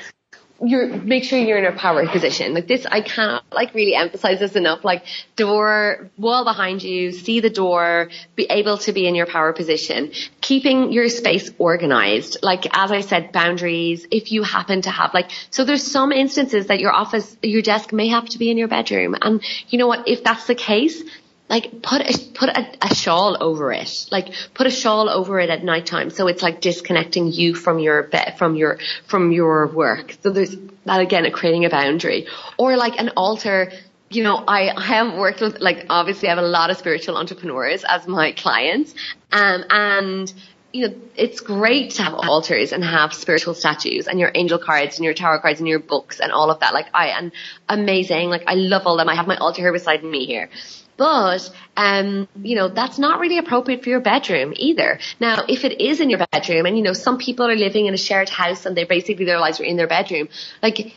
you're, make sure you're in a power position. Like this, I cannot like really emphasize this enough. Like door, wall behind you, see the door, be able to be in your power position, keeping your space organized. Like, as I said, boundaries, if you happen to have like, so there's some instances that your office, your desk may have to be in your bedroom. And you know what? If that's the case, like put a put a, a shawl over it. Like put a shawl over it at nighttime, so it's like disconnecting you from your from your from your work. So there's that again, creating a boundary, or like an altar. You know, I, I have worked with like obviously I have a lot of spiritual entrepreneurs as my clients, um, and you know, it's great to have altars and have spiritual statues and your angel cards and your tarot cards and your books and all of that. Like I am amazing. Like I love all them. I have my altar here beside me here. But, um, you know, that's not really appropriate for your bedroom either. Now, if it is in your bedroom and, you know, some people are living in a shared house and they basically their lives are in their bedroom, like,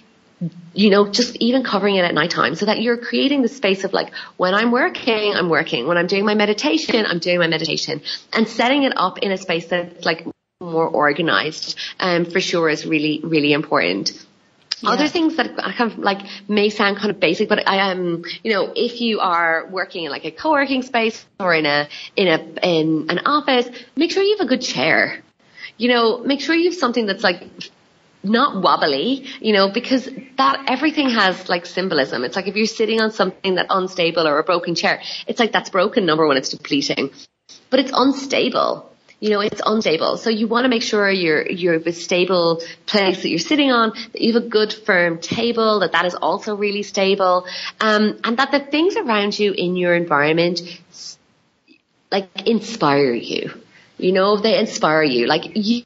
you know, just even covering it at nighttime so that you're creating the space of like, when I'm working, I'm working. When I'm doing my meditation, I'm doing my meditation and setting it up in a space that's like more organized, um, for sure is really, really important. Other things that kind of like may sound kind of basic, but I am, you know, if you are working in like a co-working space or in a, in a, in an office, make sure you have a good chair. You know, make sure you have something that's like not wobbly, you know, because that everything has like symbolism. It's like if you're sitting on something that's unstable or a broken chair, it's like that's broken number one, it's depleting. But it's unstable. You know, it's unstable. So you want to make sure you're, you're a stable place that you're sitting on, that you have a good firm table, that that is also really stable, um, and that the things around you in your environment, like inspire you. You know, they inspire you. Like you,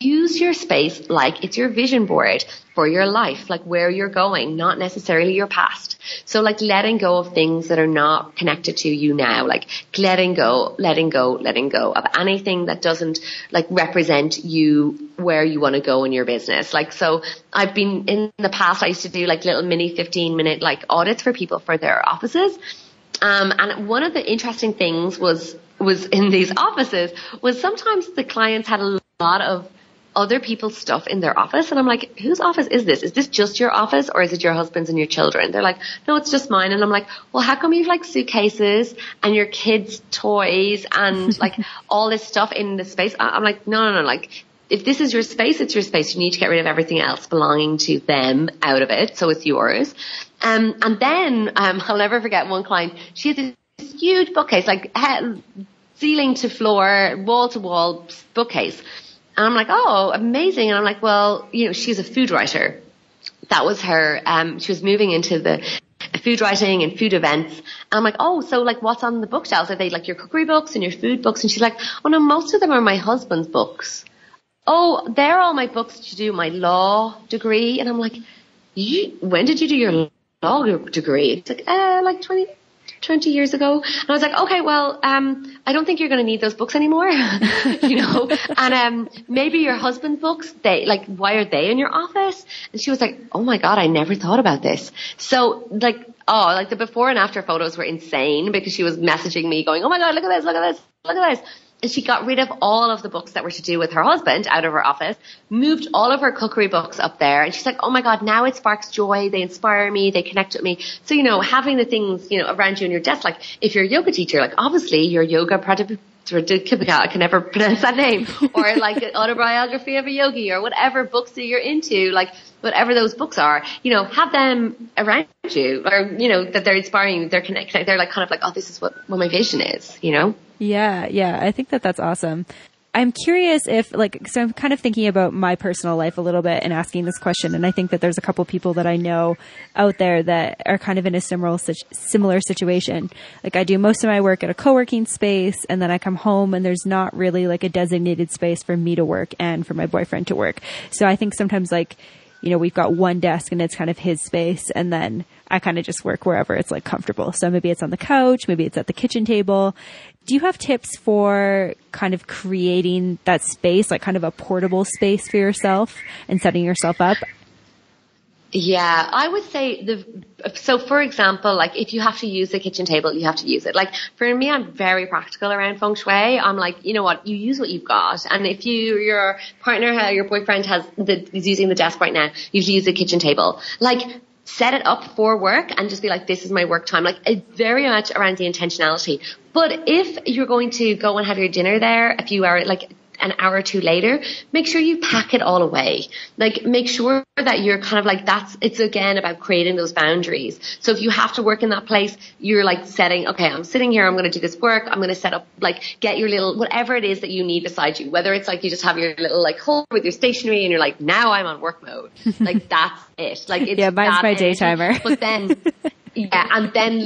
use your space like it's your vision board for your life, like where you're going, not necessarily your past. So like letting go of things that are not connected to you now, like letting go, letting go, letting go of anything that doesn't like represent you where you want to go in your business. Like, so I've been in the past, I used to do like little mini 15 minute like audits for people for their offices. Um, and one of the interesting things was, was in these [LAUGHS] offices was sometimes the clients had a lot of other people's stuff in their office. And I'm like, whose office is this? Is this just your office or is it your husband's and your children? They're like, no, it's just mine. And I'm like, well, how come you've like suitcases and your kids' toys and [LAUGHS] like all this stuff in the space? I'm like, no, no, no, like if this is your space, it's your space. You need to get rid of everything else belonging to them out of it. So it's yours. Um, and then, um, [LAUGHS] I'll never forget one client. She had this huge bookcase, like ceiling to floor, wall to wall bookcase. And I'm like, oh, amazing. And I'm like, well, you know, she's a food writer. That was her, um, she was moving into the food writing and food events. And I'm like, oh, so like what's on the bookshelves? Are they like your cookery books and your food books? And she's like, oh no, most of them are my husband's books. Oh, they're all my books to do my law degree. And I'm like, you, when did you do your law degree? It's like, uh, like 20, 20 years ago. And I was like, okay, well, um, I don't think you're going to need those books anymore, [LAUGHS] you know, and, um, maybe your husband's books, they, like, why are they in your office? And she was like, oh my God, I never thought about this. So, like, oh, like the before and after photos were insane because she was messaging me going, oh my God, look at this, look at this, look at this she got rid of all of the books that were to do with her husband out of her office, moved all of her cookery books up there, and she's like, oh my god, now it sparks joy, they inspire me, they connect with me. So, you know, having the things, you know, around you in your desk, like if you're a yoga teacher, like obviously your yoga product I can never [LAUGHS] pronounce that name, or like an autobiography of a yogi, or whatever books that you're into, like whatever those books are, you know, have them around you, or you know that they're inspiring they're connected, they're like kind of like, oh, this is what what my vision is, you know. Yeah, yeah, I think that that's awesome. I'm curious if, like, so I'm kind of thinking about my personal life a little bit and asking this question. And I think that there's a couple people that I know out there that are kind of in a similar, similar situation. Like, I do most of my work at a co-working space and then I come home and there's not really like a designated space for me to work and for my boyfriend to work. So I think sometimes like, you know, we've got one desk and it's kind of his space and then I kind of just work wherever it's like comfortable. So maybe it's on the couch, maybe it's at the kitchen table. Do you have tips for kind of creating that space, like kind of a portable space for yourself and setting yourself up? Yeah, I would say the, so for example, like if you have to use the kitchen table, you have to use it. Like for me, I'm very practical around feng shui. I'm like, you know what, you use what you've got. And if you, your partner, your boyfriend has the, is using the desk right now, you should use the kitchen table. Like set it up for work and just be like, this is my work time. Like it's very much around the intentionality. But if you're going to go and have your dinner there a few hours, like an hour or two later, make sure you pack it all away. Like make sure that you're kind of like that's, it's again about creating those boundaries. So if you have to work in that place, you're like setting, okay, I'm sitting here, I'm going to do this work, I'm going to set up, like get your little, whatever it is that you need beside you, whether it's like you just have your little like hole with your stationery and you're like, now I'm on work mode. [LAUGHS] like that's it. Like it's Yeah, mine's my day timer. But then, [LAUGHS] yeah, and then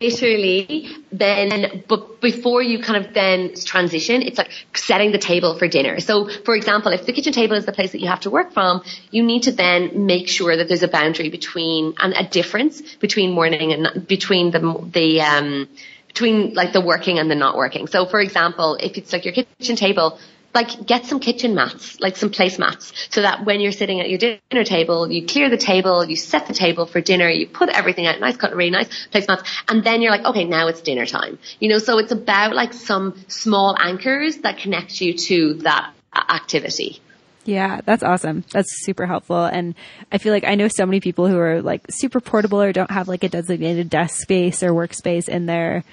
literally then but before you kind of then transition it's like setting the table for dinner. So for example if the kitchen table is the place that you have to work from you need to then make sure that there's a boundary between and a difference between morning and between the the um between like the working and the not working. So for example if it's like your kitchen table like get some kitchen mats, like some placemats, so that when you're sitting at your dinner table, you clear the table, you set the table for dinner, you put everything out, nice cutlery, nice placemats, and then you're like, okay, now it's dinner time. You know, so it's about like some small anchors that connect you to that activity. Yeah, that's awesome. That's super helpful. And I feel like I know so many people who are like super portable or don't have like a designated desk space or workspace in their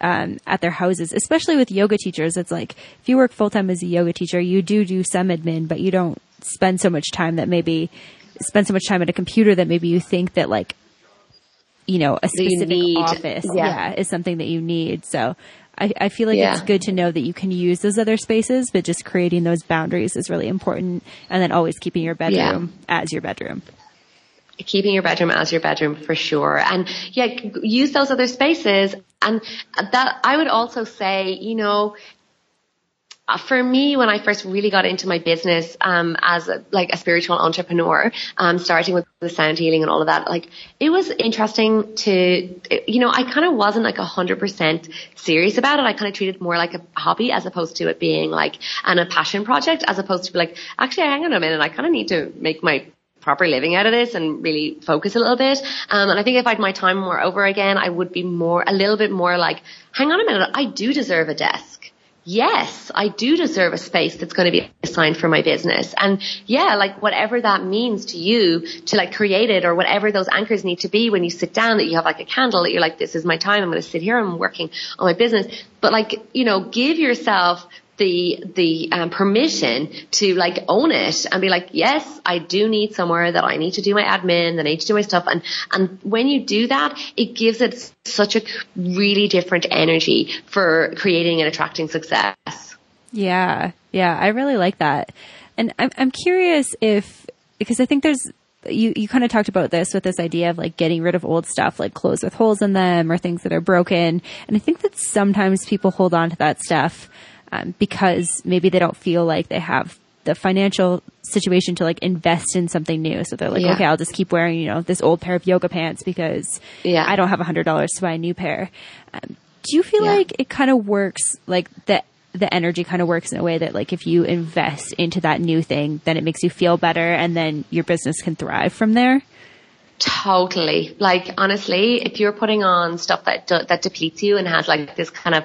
um, at their houses, especially with yoga teachers. It's like if you work full time as a yoga teacher, you do do some admin, but you don't spend so much time that maybe spend so much time at a computer that maybe you think that like you know a specific office yeah. yeah. is something that you need. So I, I feel like yeah. it's good to know that you can use those other spaces, but just creating those boundaries is really important, and then always keeping your bedroom yeah. as your bedroom keeping your bedroom as your bedroom for sure. And yeah, use those other spaces. And that I would also say, you know, uh, for me, when I first really got into my business, um, as a, like a spiritual entrepreneur, um, starting with the sound healing and all of that, like it was interesting to, you know, I kind of wasn't like a hundred percent serious about it. I kind of treated it more like a hobby as opposed to it being like an, a passion project as opposed to be like, actually, hang on a minute, I kind of need to make my proper living out of this and really focus a little bit. Um, and I think if I had my time more over again, I would be more, a little bit more like, hang on a minute, I do deserve a desk yes, I do deserve a space that's going to be assigned for my business. And yeah, like whatever that means to you to like create it or whatever those anchors need to be when you sit down that you have like a candle that you're like, this is my time. I'm going to sit here. I'm working on my business. But like, you know, give yourself the the um, permission to like own it and be like, yes, I do need somewhere that I need to do my admin, that I need to do my stuff, and and when you do that, it gives it such a really different energy for creating and attracting success. Yeah, yeah, I really like that, and I'm I'm curious if because I think there's you, you kind of talked about this with this idea of like getting rid of old stuff, like clothes with holes in them or things that are broken. And I think that sometimes people hold on to that stuff um, because maybe they don't feel like they have the financial situation to like invest in something new. So they're like, yeah. okay, I'll just keep wearing, you know, this old pair of yoga pants because yeah. I don't have a hundred dollars to buy a new pair. Um, do you feel yeah. like it kind of works like the the energy kind of works in a way that like if you invest into that new thing, then it makes you feel better and then your business can thrive from there? Totally. Like honestly, if you're putting on stuff that that depletes you and has like this kind of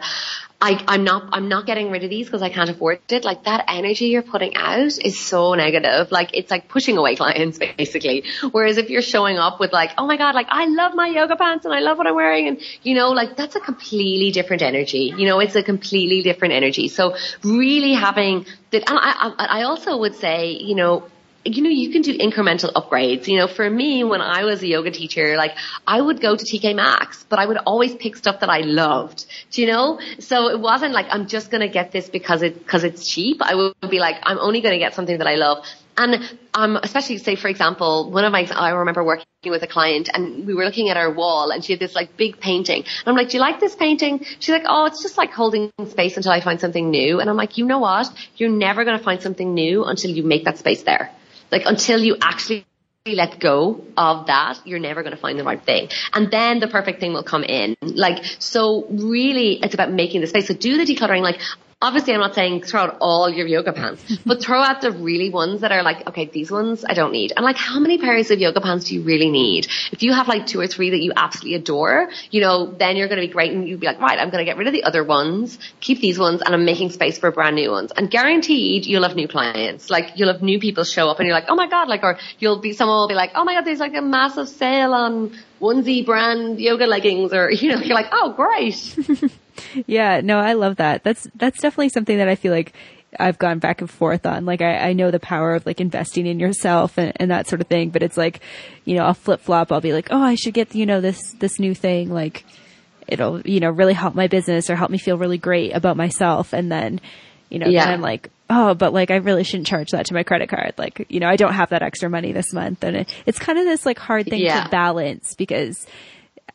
I, I'm not, I'm not getting rid of these because I can't afford it. Like that energy you're putting out is so negative. Like it's like pushing away [LAUGHS] clients basically. Whereas if you're showing up with like, oh my God, like I love my yoga pants and I love what I'm wearing and you know, like that's a completely different energy. You know, it's a completely different energy. So really having that, I, I, I also would say, you know, you know, you can do incremental upgrades. You know, for me, when I was a yoga teacher, like I would go to TK Maxx, but I would always pick stuff that I loved. Do you know? So it wasn't like I'm just going to get this because it, because it's cheap. I would be like, I'm only going to get something that I love. And um, especially say, for example, one of my, I remember working with a client and we were looking at her wall and she had this like big painting. And I'm like, do you like this painting? She's like, oh, it's just like holding space until I find something new. And I'm like, you know what? You're never going to find something new until you make that space there. Like until you actually let go of that, you're never going to find the right thing. And then the perfect thing will come in. Like, so really it's about making the space. So do the decluttering. Like, obviously I'm not saying throw out all your yoga pants, [LAUGHS] but throw out the really ones that are like, okay, these ones I don't need. And like, how many pairs of yoga pants do you really need? If you have like two or three that you absolutely adore, you know, then you're going to be great and you'd be like, right, I'm going to get rid of the other ones, keep these ones, and I'm making space for brand new ones. And guaranteed you'll have new clients. Like, you'll have new people show up and you're like, oh my God, like, or you'll be, someone will be like, oh my God, there's like a massive sale on onesie brand yoga leggings or, [LAUGHS] you know, you're like, oh, great. [LAUGHS] yeah, no, I love that. That's that's definitely something that I feel like I've gone back and forth on. Like I, I know the power of like investing in yourself and, and that sort of thing, but it's like, you know, I'll flip flop. I'll be like, oh, I should get you know this this new thing. Like it'll you know really help my business or help me feel really great about myself. And then you know, yeah. I'm like, oh, but like I really shouldn't charge that to my credit card. Like you know, I don't have that extra money this month, and it, it's kind of this like hard thing yeah. to balance because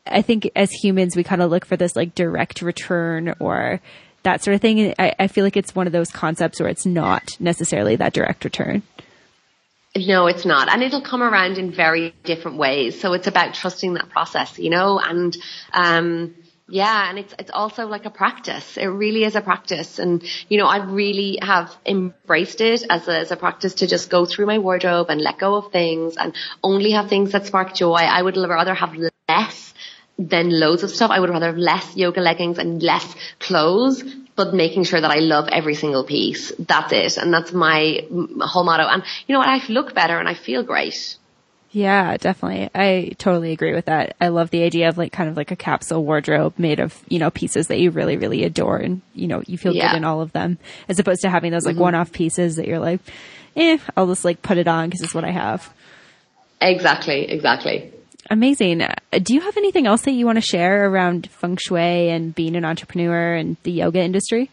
I think as humans, we kind of look for this like direct return or that sort of thing. I, I feel like it's one of those concepts where it's not necessarily that direct return. No, it's not. And it'll come around in very different ways. So it's about trusting that process, you know, and, um, yeah, and it's it's also like a practice. It really is a practice, and you know I really have embraced it as a, as a practice to just go through my wardrobe and let go of things and only have things that spark joy. I would rather have less than loads of stuff. I would rather have less yoga leggings and less clothes, but making sure that I love every single piece. That's it. And that's my whole motto. And you know what? I look better and I feel great. Yeah, definitely. I totally agree with that. I love the idea of like kind of like a capsule wardrobe made of, you know, pieces that you really, really adore and, you know, you feel yeah. good in all of them as opposed to having those like mm-hmm. one-off pieces that you're like, eh, I'll just like put it on because it's what I have. Exactly, exactly. Amazing. Do you have anything else that you want to share around feng shui and being an entrepreneur and the yoga industry?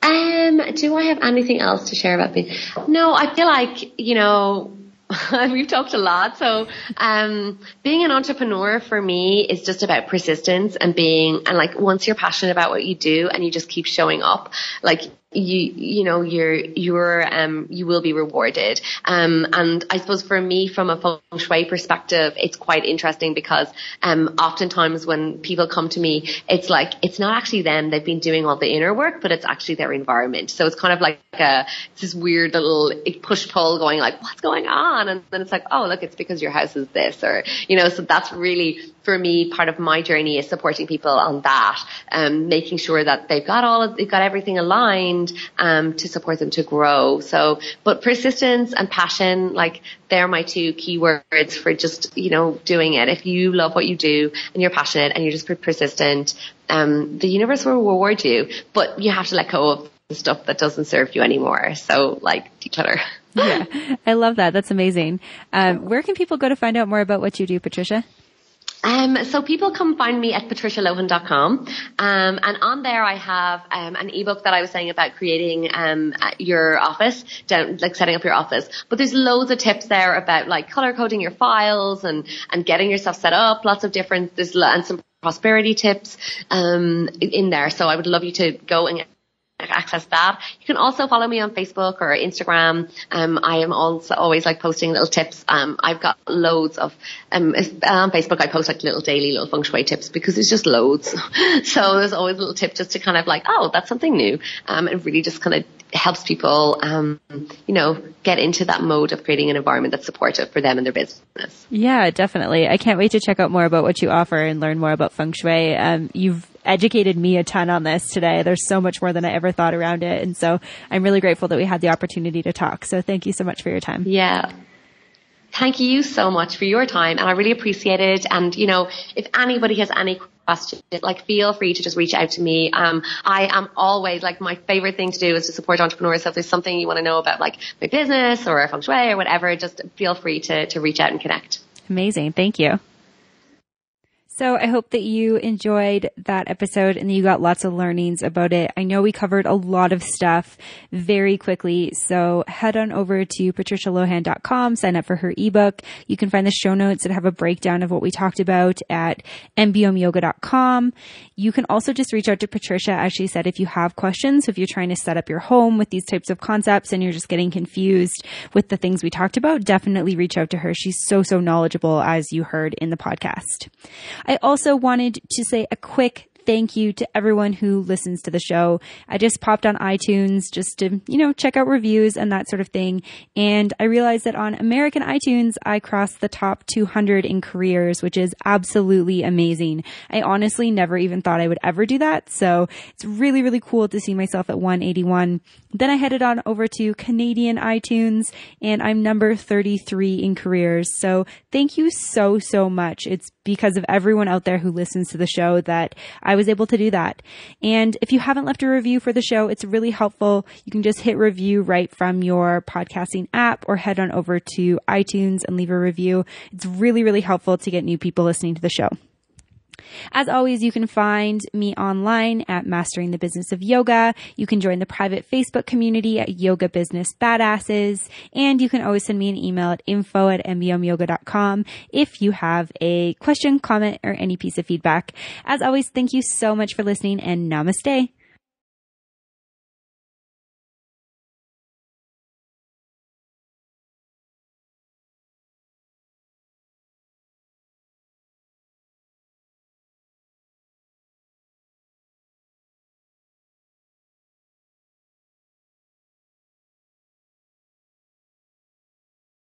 Um, do I have anything else to share about being? No, I feel like, you know, [LAUGHS] we've talked a lot. So, um, being an entrepreneur for me is just about persistence and being, and like once you're passionate about what you do and you just keep showing up, like you you know you're you're um you will be rewarded. Um and I suppose for me from a feng shui perspective it's quite interesting because um oftentimes when people come to me it's like it's not actually them. They've been doing all the inner work but it's actually their environment. So it's kind of like a this weird little push pull going like what's going on? And then it's like oh look it's because your house is this or you know so that's really for me part of my journey is supporting people on that um making sure that they've got all of they've got everything aligned um, to support them to grow. So, but persistence and passion, like they're my two keywords for just, you know, doing it. If you love what you do and you're passionate and you're just persistent, um, the universe will reward you, but you have to let go of the stuff that doesn't serve you anymore. So like declutter. [LAUGHS] yeah, I love that. That's amazing. Um, where can people go to find out more about what you do, Patricia? Um, so people come find me at patricialohan.com. Um, and on there I have, um, an ebook that I was saying about creating, um, your office, down, like setting up your office. But there's loads of tips there about like color coding your files and, and getting yourself set up. Lots of different, there's, and some prosperity tips, um, in there. So I would love you to go and access that. You can also follow me on Facebook or Instagram. Um, I am also always like posting little tips. Um, I've got loads of, um, on Facebook I post like little daily little feng shui tips because it's just loads. [LAUGHS] so there's always a little tip just to kind of like, oh, that's something new. Um, it really just kind of helps people, um, you know, get into that mode of creating an environment that's supportive for them and their business. Yeah, definitely. I can't wait to check out more about what you offer and learn more about feng shui. Um, you've educated me a ton on this today. There's so much more than I ever thought around it. And so I'm really grateful that we had the opportunity to talk. So thank you so much for your time. Yeah. Thank you so much for your time and I really appreciate it. And you know, if anybody has any questions, like feel free to just reach out to me. Um, I am always like my favorite thing to do is to support entrepreneurs. So if there's something you want to know about like my business or feng shui or whatever, just feel free to, to reach out and connect. Amazing. Thank you. So I hope that you enjoyed that episode and you got lots of learnings about it. I know we covered a lot of stuff very quickly. So head on over to patricialohan.com, sign up for her ebook. You can find the show notes that have a breakdown of what we talked about at mbomyoga.com. You can also just reach out to Patricia, as she said, if you have questions. If you're trying to set up your home with these types of concepts and you're just getting confused with the things we talked about, definitely reach out to her. She's so, so knowledgeable as you heard in the podcast. I also wanted to say a quick thank you to everyone who listens to the show. I just popped on iTunes just to, you know, check out reviews and that sort of thing. And I realized that on American iTunes, I crossed the top 200 in careers, which is absolutely amazing. I honestly never even thought I would ever do that. So it's really, really cool to see myself at 181. Then I headed on over to Canadian iTunes and I'm number 33 in careers. So thank you so, so much. It's because of everyone out there who listens to the show that I was able to do that. And if you haven't left a review for the show, it's really helpful. You can just hit review right from your podcasting app or head on over to iTunes and leave a review. It's really, really helpful to get new people listening to the show. As always, you can find me online at Mastering the Business of Yoga. You can join the private Facebook community at Yoga Business Badasses. And you can always send me an email at info at mbomyoga.com if you have a question, comment, or any piece of feedback. As always, thank you so much for listening and namaste.